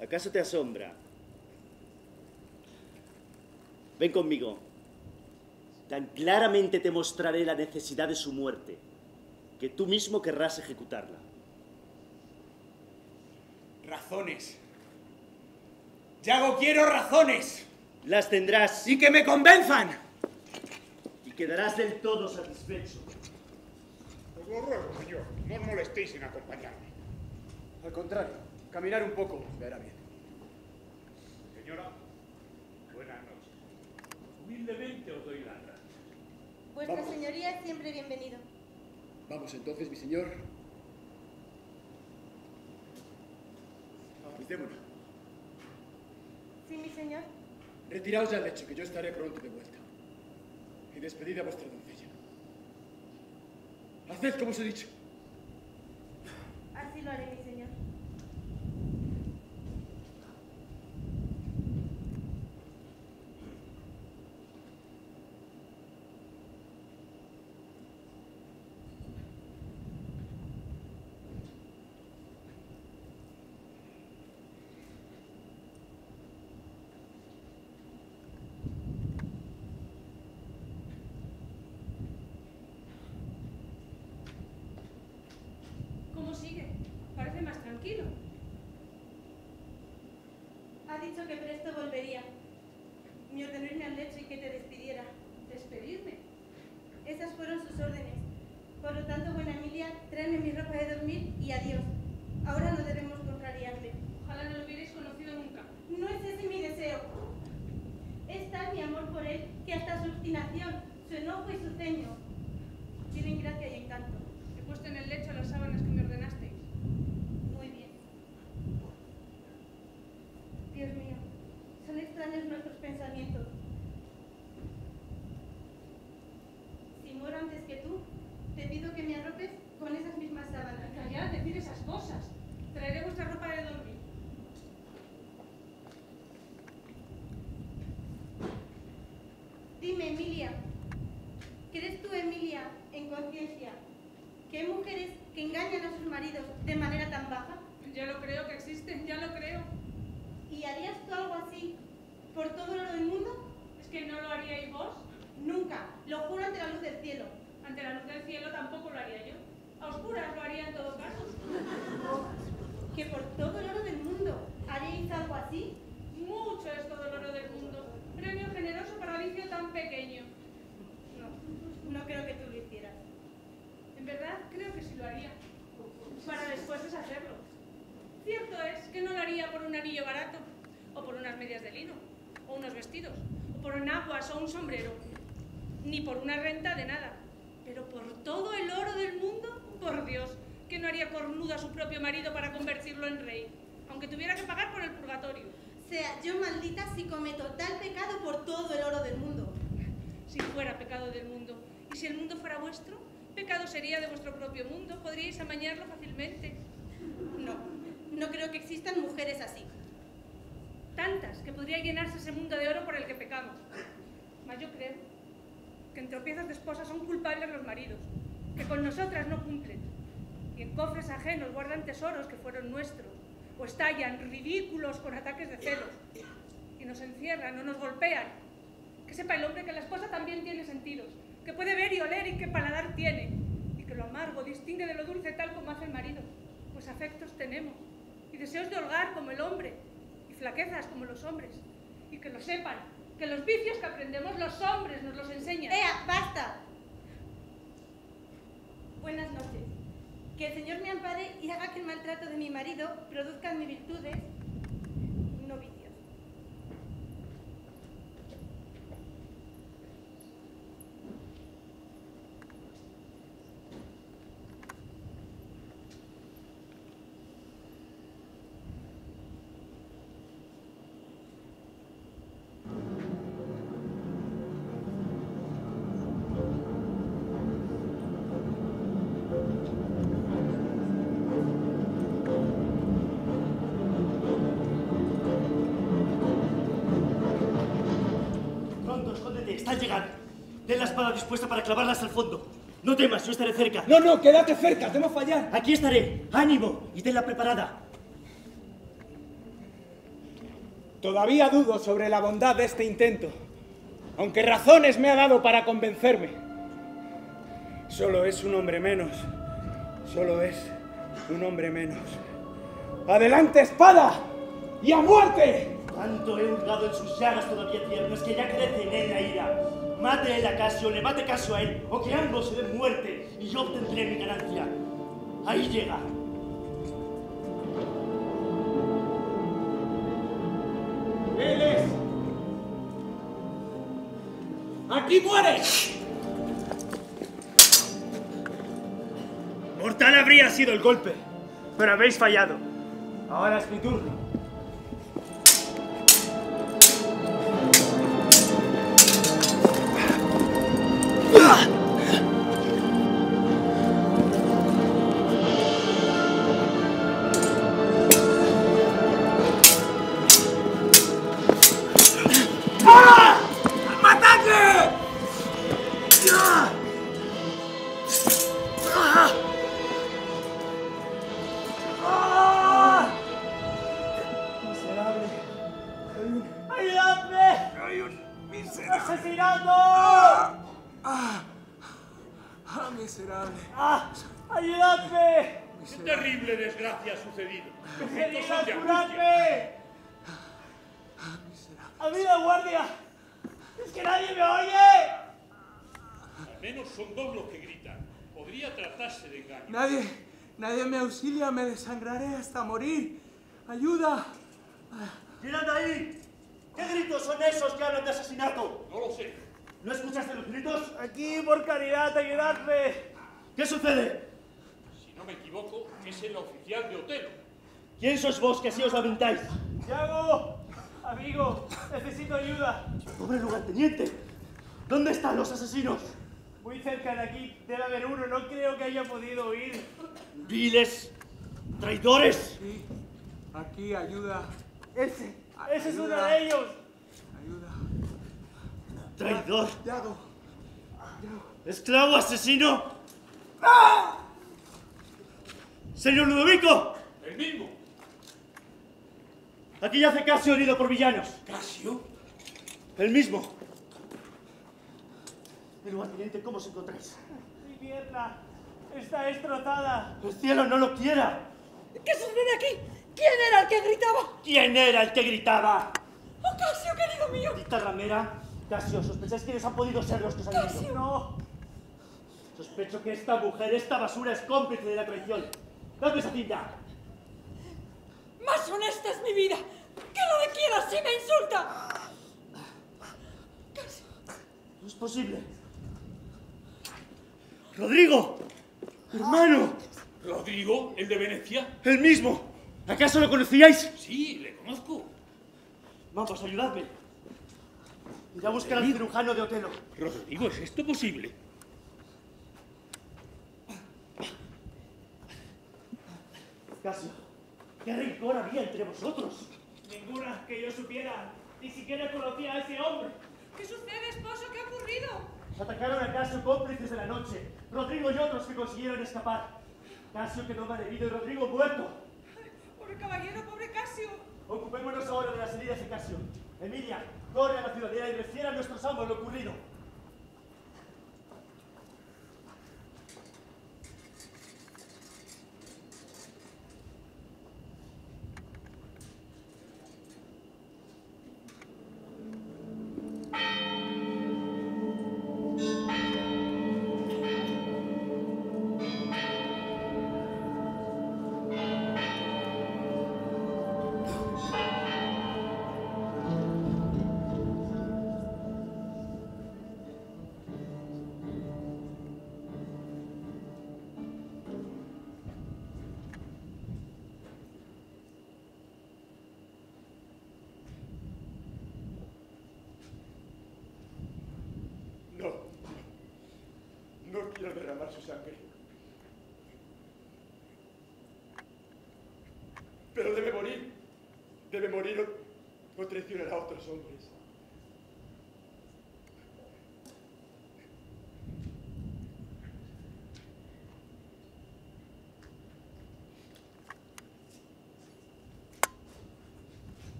¿acaso te asombra? Ven conmigo. Tan claramente te mostraré la necesidad de su muerte, que tú mismo querrás ejecutarla. Razones. Yago, quiero razones. Las tendrás. Y que me convenzan. Y quedarás del todo satisfecho. Os lo ruego, señor, no os molestéis en acompañarme. Al contrario, caminar un poco me hará bien. Señora, buenas noches. Humildemente os doy las gracias. Vuestra Vamos. señoría es siempre bienvenido. Vamos entonces, mi señor. Sí, mi señor. Retiraos al lecho, que yo estaré pronto de vuelta. Y despedid a vuestra doncella. Haced como os he dicho. Así lo haré, mi señor. ¿Cómo sigue? Parece más tranquilo. Ha que presto volvería. Me ordenó irme al lecho y que te despidiera. ¿Despedirme? Esas fueron sus órdenes. Por lo tanto, buena Emilia, tráeme mi ropa de dormir y adiós. Ahora no debemos contrariarle. Ojalá no lo hubierais conocido nunca. No es ese mi deseo. Es tal mi amor por él que hasta su obstinación, su enojo y su ceño tienen gracia y encanto. He puesto en el lecho las sábanas que me ordenasteis. Muy bien. Dios mío, son extraños nuestros pensamientos. Si muero antes que tú, te pido que me arropes con esas mismas sábanas. Callad, decir esas cosas. Traeré vuestra ropa de dormir. Dime, Emilia, ¿crees tú, Emilia, en conciencia, que hay mujeres que engañan a sus maridos de manera tan baja? Ya lo creo que existen, ya lo creo. ¿Y harías tú algo así por todo el oro del mundo? ¿Es que no lo haríais vos? Nunca, lo juro ante la luz del cielo. Ante la luz del cielo tampoco lo haría yo. A oscuras lo haría en todo caso. Que por todo el oro del mundo haríais algo así. Mucho es todo el oro del mundo. Premio generoso para vicio tan pequeño. No, no creo que tú lo hicieras. En verdad, creo que sí lo haría. Para después deshacerlo. que no lo haría por un anillo barato, o por unas medias de lino, o unos vestidos, o por un aguas o un sombrero, ni por una renta de nada, pero por todo el oro del mundo, por Dios, que no haría cornudo a su propio marido para convertirlo en rey, aunque tuviera que pagar por el purgatorio. Sea yo maldita si cometo tal pecado por todo el oro del mundo. Si fuera pecado del mundo, y si el mundo fuera vuestro, pecado sería de vuestro propio mundo, podríais amañarlo fácilmente. No, no creo que existan mujeres así. Tantas que podría llenarse ese mundo de oro por el que pecamos. Mas yo creo que en tropiezos de esposas son culpables los maridos, que con nosotras no cumplen, y en cofres ajenos guardan tesoros que fueron nuestros, o estallan ridículos con ataques de celos, y nos encierran o nos golpean. Que sepa el hombre que la esposa también tiene sentidos, que puede ver y oler y que paladar tiene, y que lo amargo distingue de lo dulce tal como hace el marido, pues afectos tenemos, y deseos de holgar como el hombre, y flaquezas como los hombres, y que lo sepan, que los vicios que aprendemos los hombres nos los enseñan. ¡Ea, basta! Buenas noches. Que el Señor me ampare y haga que el maltrato de mi marido produzca en mis virtudes, espada dispuesta para clavarla hasta el fondo. No temas, yo estaré cerca. No, no, quédate cerca, temo fallar. Aquí estaré. Ánimo y tenla preparada. Todavía dudo sobre la bondad de este intento, aunque razones me ha dado para convencerme. Solo es un hombre menos. Solo es un hombre menos. ¡Adelante, espada! ¡Y a muerte! Cuánto he hurgado en sus llagas todavía tiernas que ya crece en él la ira. Mate él a Casio, le mate Casio a él, o que ambos se den muerte y yo obtendré mi ganancia. Ahí llega. ¡Él es! ¡Aquí muere! Mortal habría sido el golpe, pero habéis fallado. Ahora es mi turno. Ugh! ¡Amiga guardia! ¡Es que nadie me oye! Al menos son dos los que gritan. Podría tratarse de engaño. Nadie, nadie me auxilia, me desangraré hasta morir. ¡Ayuda! ¡Mirad ahí! ¿Qué gritos son esos que hablan de asesinato? No lo sé. ¿No escuchaste los gritos? Aquí, por caridad, ayudadme. ¿Qué sucede? Si no me equivoco, es el oficial de Otelo. ¿Quién sois vos que así os lamentáis? Yago, amigo, necesito ayuda. Pobre lugarteniente. ¿Dónde están los asesinos? Muy cerca de aquí debe haber uno, no creo que haya podido huir. Viles, traidores. Sí, aquí, ayuda, Ese, ese es uno de ellos. ayuda. Traidor. Yago, Esclavo asesino. Señor Ludovico, El mismo. Aquí yace Casio herido por villanos. ¿Casio? El mismo. El lugarteniente, ¿cómo os encontráis? Mi pierna está destrozada. El cielo no lo quiera. ¿Qué sucede aquí? ¿Quién era el que gritaba? ¿Quién era el que gritaba? ¡Oh, Casio, querido mío! Dita ramera, Casio, ¿sospecháis quiénes han podido ser los que os han? Casio. No, Sospecho que esta mujer, esta basura es cómplice de la traición. ¡Dame esa cinta! Más honesta es mi vida que lo de así me insulta. No es posible. Rodrigo, hermano, ¿Rodrigo, el de Venecia? el mismo. ¿Acaso lo conocíais? Sí, le conozco. Vamos, ayudadme. Iré a buscar al cirujano de Otelo. Rodrigo, ¿es esto posible? Casio, ¿qué rencor había entre vosotros? Ninguna que yo supiera. Ni siquiera conocía a ese hombre. ¿Qué sucede, esposo? ¿Qué ha ocurrido? Atacaron a Casio cómplices de la noche. Rodrigo y otros que consiguieron escapar. Casio quedó malherido y Rodrigo muerto. Pobre caballero, pobre Casio. Ocupémonos ahora de las heridas de Casio. Emilia, corre a la ciudadela y refiere a nuestros amos lo ocurrido. Pero debe morir. Debe morir o, o traicionará a otros hombres.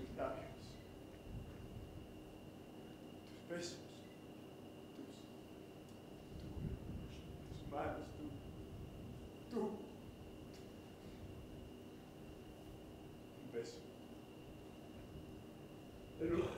tus labios, tus besos, tus, tus, tus manos, tú, tú. De veneno.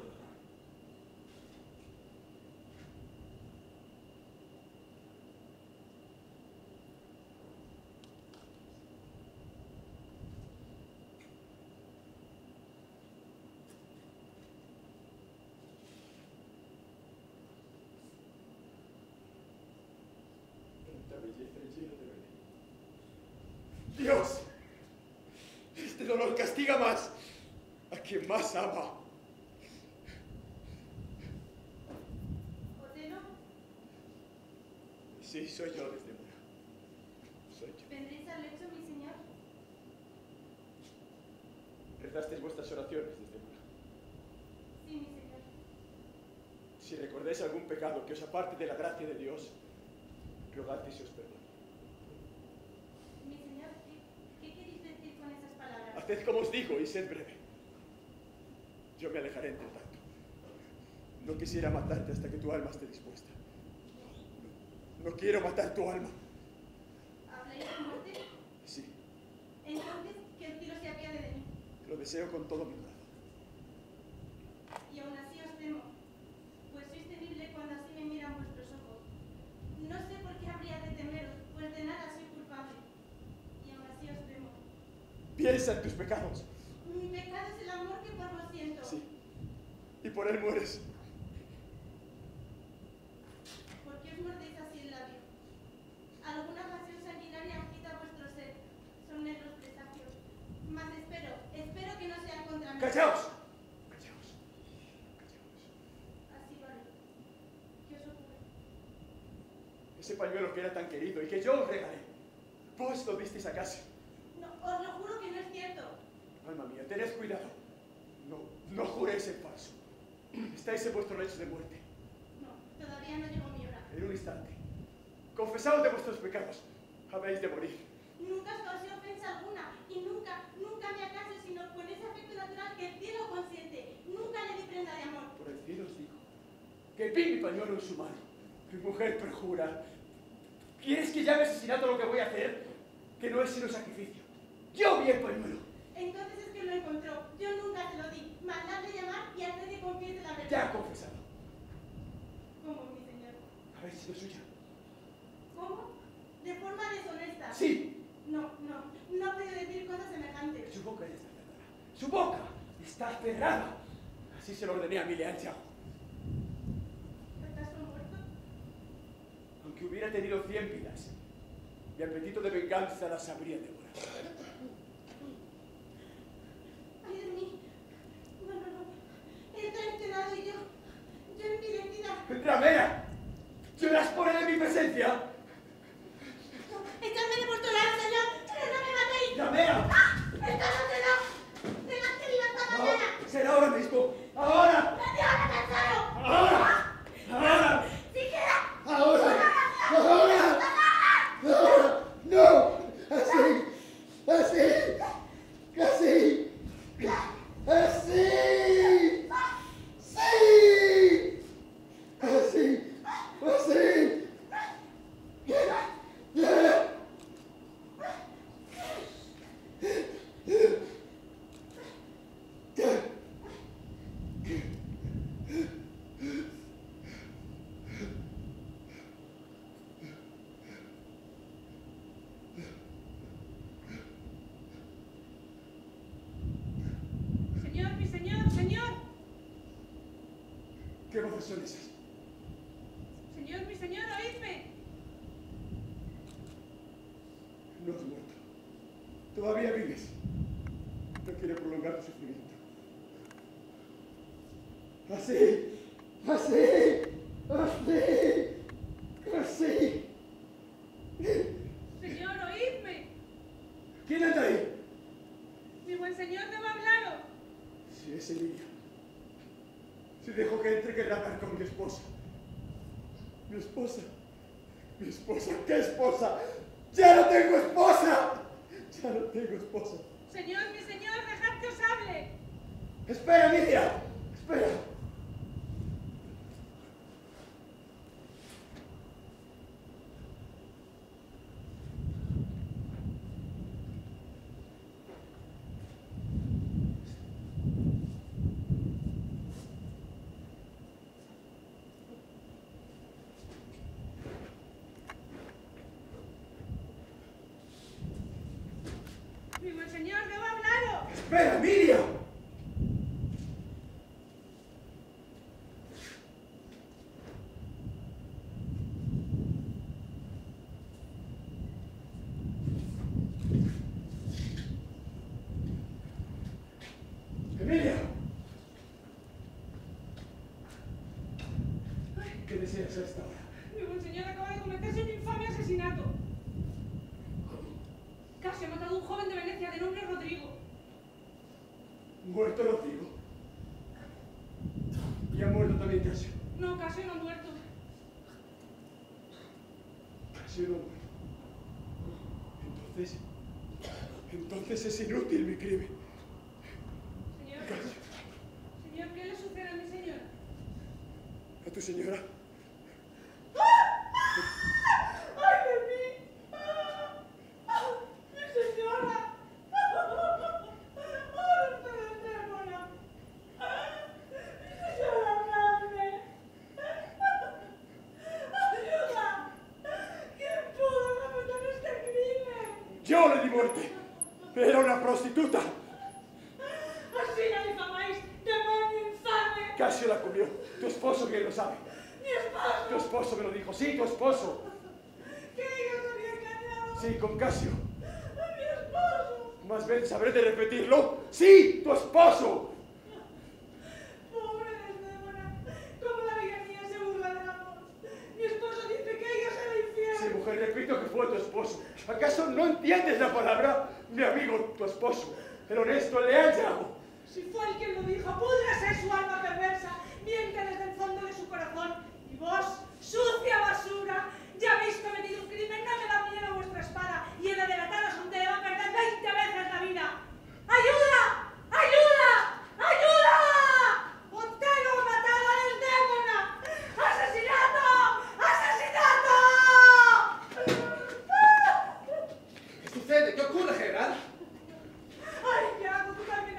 Dios, dolor castiga más a quien más ama. Otelo, Sí, soy yo, Desdemona. Soy yo. ¿vendréis al lecho, mi señor? Rezasteis vuestras oraciones, Desdemona. Sí, mi señor. Si recordáis algún pecado que os aparte de la gracia de Dios, rogad que se os perdone. Mi señor, ¿qué, qué queréis decir con esas palabras? Haced como os digo y sed breve. Yo me alejaré entre tanto. No quisiera matarte hasta que tu alma esté dispuesta. No, no quiero matar tu alma. ¿Habláis de muerte? Sí, Entonces, que el cielo se apiade de mí. lo deseo con todo mi corazón. Y aún así os temo, pues sois temible cuando así me miran vuestros ojos. No sé por qué habría de temeros, pues de nada soy culpable. Y aún así os temo. Piensa en tus pecados. Mi pecado es el amor que por vos siento. Sí. Y por él mueres. ¿Por qué os mordéis así el labio? Alguna pasión sanguinaria agita vuestro ser. Son negros presagios. Mas espero, espero que no sean contra mí. ¡Callaos! Ese pañuelo que era tan querido y que yo os regalé. Vos lo visteis a Casio. No, os lo juro que no es cierto. Alma mía, tened cuidado. No, no juréis en falso. Estáis en vuestro lecho de muerte. No, todavía no llegó mi hora. En un instante. Confesaos de vuestros pecados. Habéis de morir. Nunca os causé ofensa alguna y nunca, nunca me acaso sino con ese afecto natural que el cielo consiente. Nunca le di prenda de amor. Por el cielo os digo que vi mi pañuelo en su mano. Mi mujer perjura. ¿Quieres que llame asesinato lo que voy a hacer? Que no es sino sacrificio. Yo vi el pañuelo. Entonces es que lo encontró. Yo nunca se lo di. Mandadle llamar y hacer que confiese la verdad. Ya ha confesado. ¿Cómo, mi señor? Habéis sido suya. ¿Cómo? De forma deshonesta. Sí. No, no. No puedo decir cosas semejantes. Su boca ya está cerrada. Su boca está cerrada. Así se lo ordené a mi leancha. ¿Acaso muerto? Aunque hubiera tenido cien vidas, mi apetito de venganza las habría devorado. Con mi esposa. Mi esposa. Mi esposa. ¿Qué esposa? ¡Ya no tengo esposa! Ya no tengo esposa. Señor, mi señor, dejad que os hable. Espera, Emilia. Espera. Mi buen señor, debo hablaros. Espera, Emilia. Emilia. ¿Qué deseas a esta hora? Mi buen señor acaba de cometerse un infame asesinato. Casi ha matado a un joven de Venecia de nombre Rodrigo. Muerto Rodrigo. Y ha muerto también Casio. No, Casio no ha muerto. Casio no ha muerto. Entonces. Entonces es inútil mi crimen. Señor, Casio. señor, ¿qué le sucede a mi señora? A tu señora. ¡Ay de mí! ¡Ah! ¡Mi señora! ¡Oh, usted Débora! ¡Mi señora grande! ¡Ayuda! ¿Quién pudo cometer este Yo le di muerte. Era una prostituta. ¡Así la difamáis, demonio infame! Casio la comió. Tu esposo bien lo sabe. ¡Mi esposo! Tu esposo me lo dijo. Sí, tu esposo. ¡Que ella se había engañado! Sí, con Casio. ¡A mi esposo! Más bien sabré de repetirlo. Sí, tu esposo. ¡Pobre Desdémona! ¡Cómo la villanía se burla del amor! Mi esposo dice que ella será infiel. Sí, mujer, repito que fue tu esposo. ¿Acaso no entiendes la palabra? Mi amigo, tu esposo. El honesto Leandro. Si fue él quien lo dijo, púdrase su alma perversa, miente desde el fondo de su corazón. Y vos, sucia basura, ya habéis cometido un crimen, no me da miedo vuestra espada, y en adelantaros donde le va a perder 20 veces la vida. ¡Ayuda! ¡Ayuda! ¡Ayuda! ¡Otelo ha matado a Desdémona! ¡Asesinato! ¡Asesinato! ¿Qué sucede? ¿Qué ocurre, general? ¡Ay, qué hago! Tú también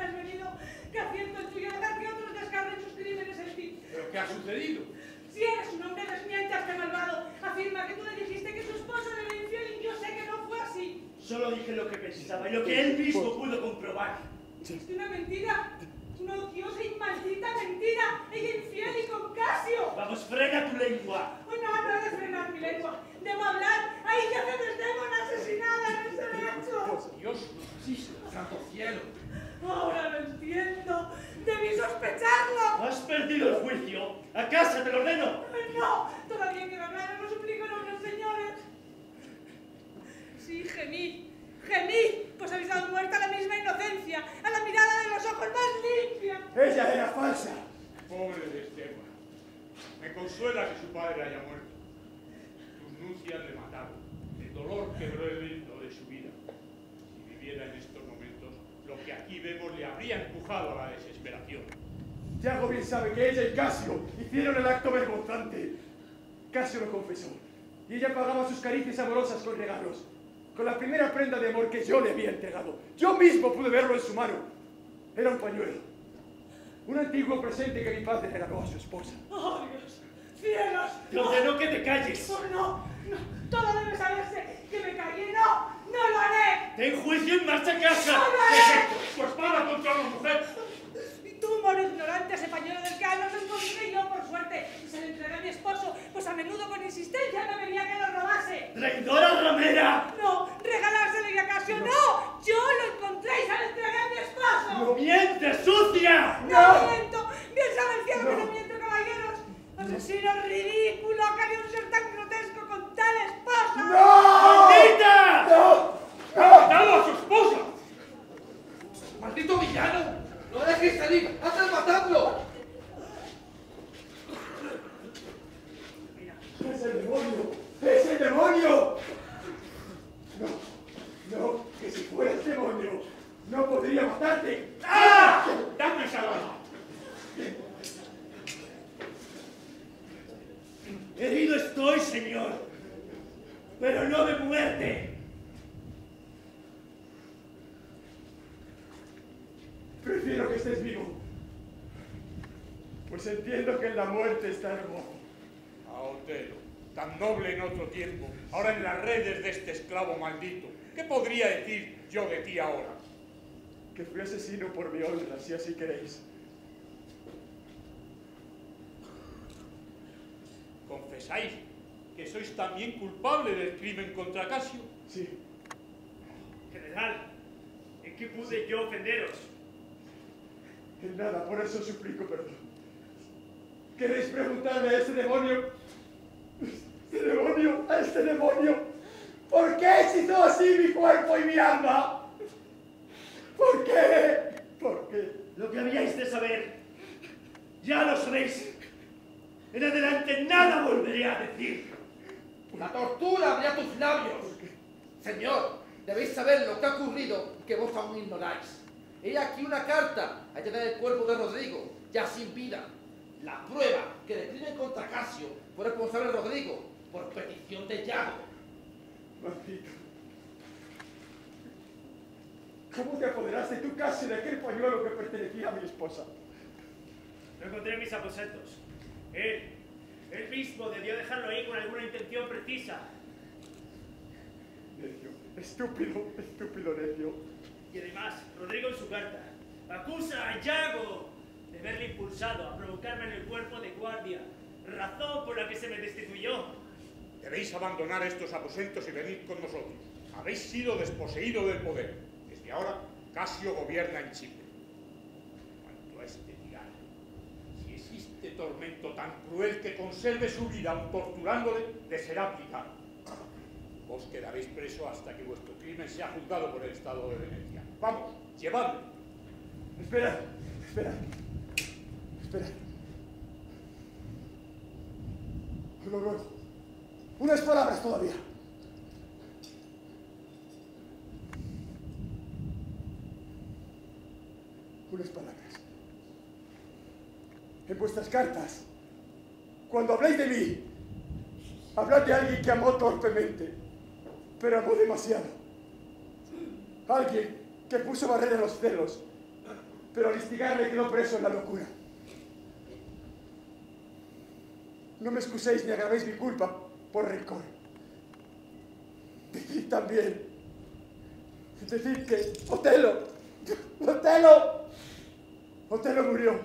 Solo dije lo que pensaba y lo que él mismo pudo comprobar. Es una mentira. Una odiosa y maldita mentira. Ella infiel y con Casio. Vamos, frena tu lengua. Oh, no, no he de frenar mi lengua. Debo hablar. Ahí yace Desdémona asesinada en ese lecho. Dios, Sí, santo cielo. Ahora lo entiendo. Debí sospecharlo. Has perdido el juicio. A casa, te lo ordeno. No, todavía quiero hablar. Os lo suplico, nobles señores. Sí, gemid. Gemid, pues habéis dado muerta a la misma inocencia, a la mirada de los ojos más limpios. Ella era falsa. Pobre de Esteban. Me consuela que su padre haya muerto. Tus nupcias le mataron. El dolor quebró el ritmo de su vida. Si viviera en estos momentos, lo que aquí vemos le habría empujado a la desesperación. Yago bien sabe que ella y Casio hicieron el acto vergonzante. Casio lo confesó. Y ella pagaba sus caricias amorosas con regalos. Con la primera prenda de amor que yo le había entregado. Yo mismo pude verlo en su mano. Era un pañuelo. Un antiguo presente que mi padre regaló a su esposa. ¡Oh, Dios! ¡Cielos! Te ordeno que te calles. ¡Oh, no! ¡No! ¡Todo debe saberse! ¡Que me callé! ¡No! ¡No lo haré! Ten juicio en marcha casa. ¡No lo haré! ¡Tu espada contra la mujer! Tú, moro ignorante, ese pañuelo del que hablas, lo encontré yo, por suerte. Y se lo entregué a mi esposo, pues a menudo con insistencia me pedía que lo robase. ¡Traidora ramera! No, regalárselo y acaso no. Yo lo encontré y se lo entregué a mi esposo. ¡Mientes, sucia! No, miento. Bien sabe el cielo que no miento, caballeros. Asesino ridículo, que un ser tan grotesco con tal esposa. ¡Maldita! ¡Matado a su esposa! ¡Maldito villano! ¡No lo dejéis salir! ¡Hasta matadlo! ¡Es el demonio! ¡Es el demonio! No, no, que si fuera el demonio, no podría matarte. ¡Ah! ¡Dame esa bala! Herido estoy, señor. Pero no de muerte. Prefiero que estés vivo. Pues entiendo que en la muerte está hermoso. A Otelo, tan noble en otro tiempo, ahora en las redes de este esclavo maldito. ¿Qué podría decir yo de ti ahora? Que fui asesino por mi honra, si así queréis. ¿Confesáis que sois también culpable del crimen contra Casio? Sí, General, ¿en qué pude yo ofenderos? en nada, por eso suplico perdón. ¿Queréis preguntarle a ese demonio? ¿Este demonio? ¿A este demonio? ¿Por qué hechizó así mi cuerpo y mi alma? ¿Por qué? ¿Por qué? Lo que habíais de saber, ya lo sabéis. En adelante nada volveré a decir. ¡La tortura abría tus labios! Señor, debéis saber lo que ha ocurrido que vos aún ignoráis. He aquí una carta hallada del cuerpo de Rodrigo, ya sin vida. La prueba que del crimen contra Casio fue responsable Rodrigo por petición de Yago. Maldito. ¿Cómo te apoderaste tú casi de aquel pañuelo que pertenecía a mi esposa? Lo encontré en mis aposentos. Él, él mismo debió dejarlo ahí con alguna intención precisa. Necio. Estúpido, estúpido necio. Y además, Rodrigo en su carta acusa a Yago haberle impulsado a provocarme en el cuerpo de guardia, razón por la que se me destituyó. Debéis abandonar estos aposentos y venir con nosotros. Habéis sido desposeído del poder. Desde ahora, Casio gobierna en Chipre. Cuanto a este tirano, si existe tormento tan cruel que conserve su vida aun torturándole, le será aplicado. Vos quedaréis preso hasta que vuestro crimen sea juzgado por el Estado de Venecia. Vamos, llevadle. Espera, espera. Espera. Unas palabras todavía. Unas palabras. En vuestras cartas, cuando habláis de mí, hablad de alguien que amó torpemente, pero amó demasiado. Alguien que puso barrera a los celos, pero al instigarle quedó preso en la locura. No me excuséis ni agravéis mi culpa por rencor. Decid también Decir que Otelo, Otelo, Otelo murió,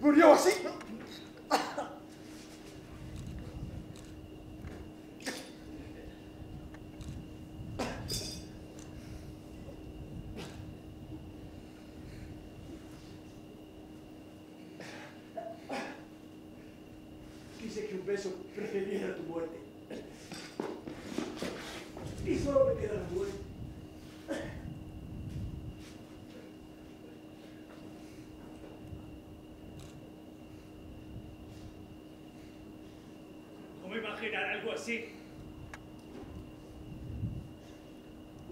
murió así. Quise que un beso precediera tu muerte. Y solo me queda la muerte. ¿Cómo imaginar algo así?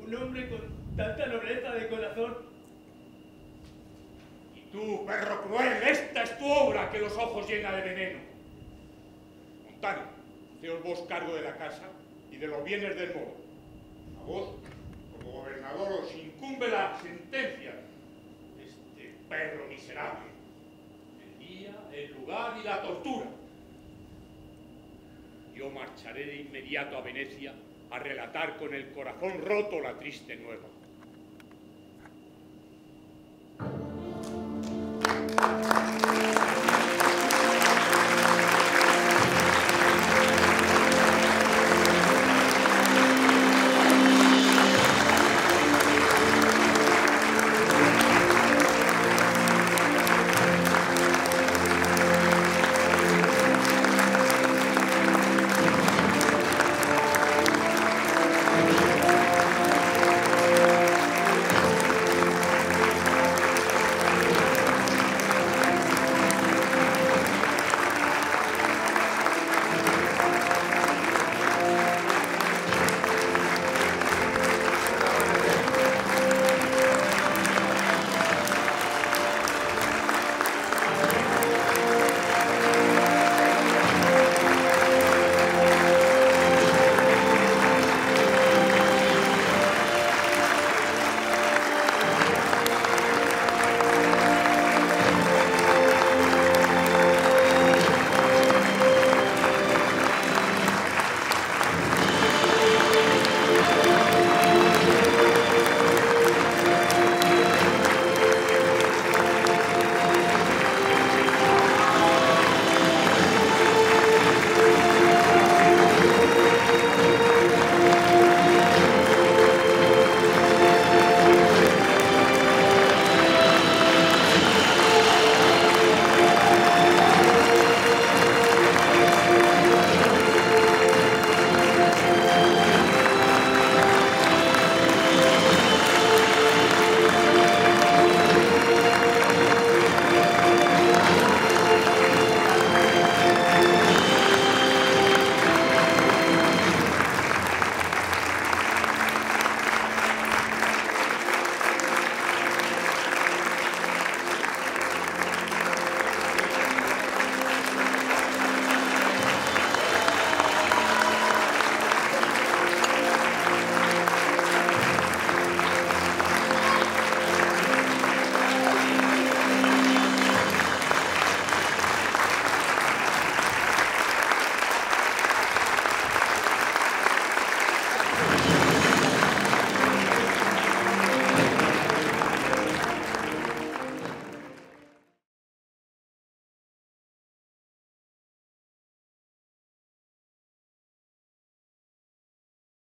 Un hombre con tanta nobleza de corazón. Y tú, perro cruel, esta es tu obra que los ojos llena de veneno. Montano, haceos vos cargo de la casa y de los bienes del moro. A vos, como gobernador, os incumbe la sentencia de este perro miserable. El día, el lugar y la tortura. Marcharé de inmediato a Venecia a relatar con el corazón roto la triste nueva.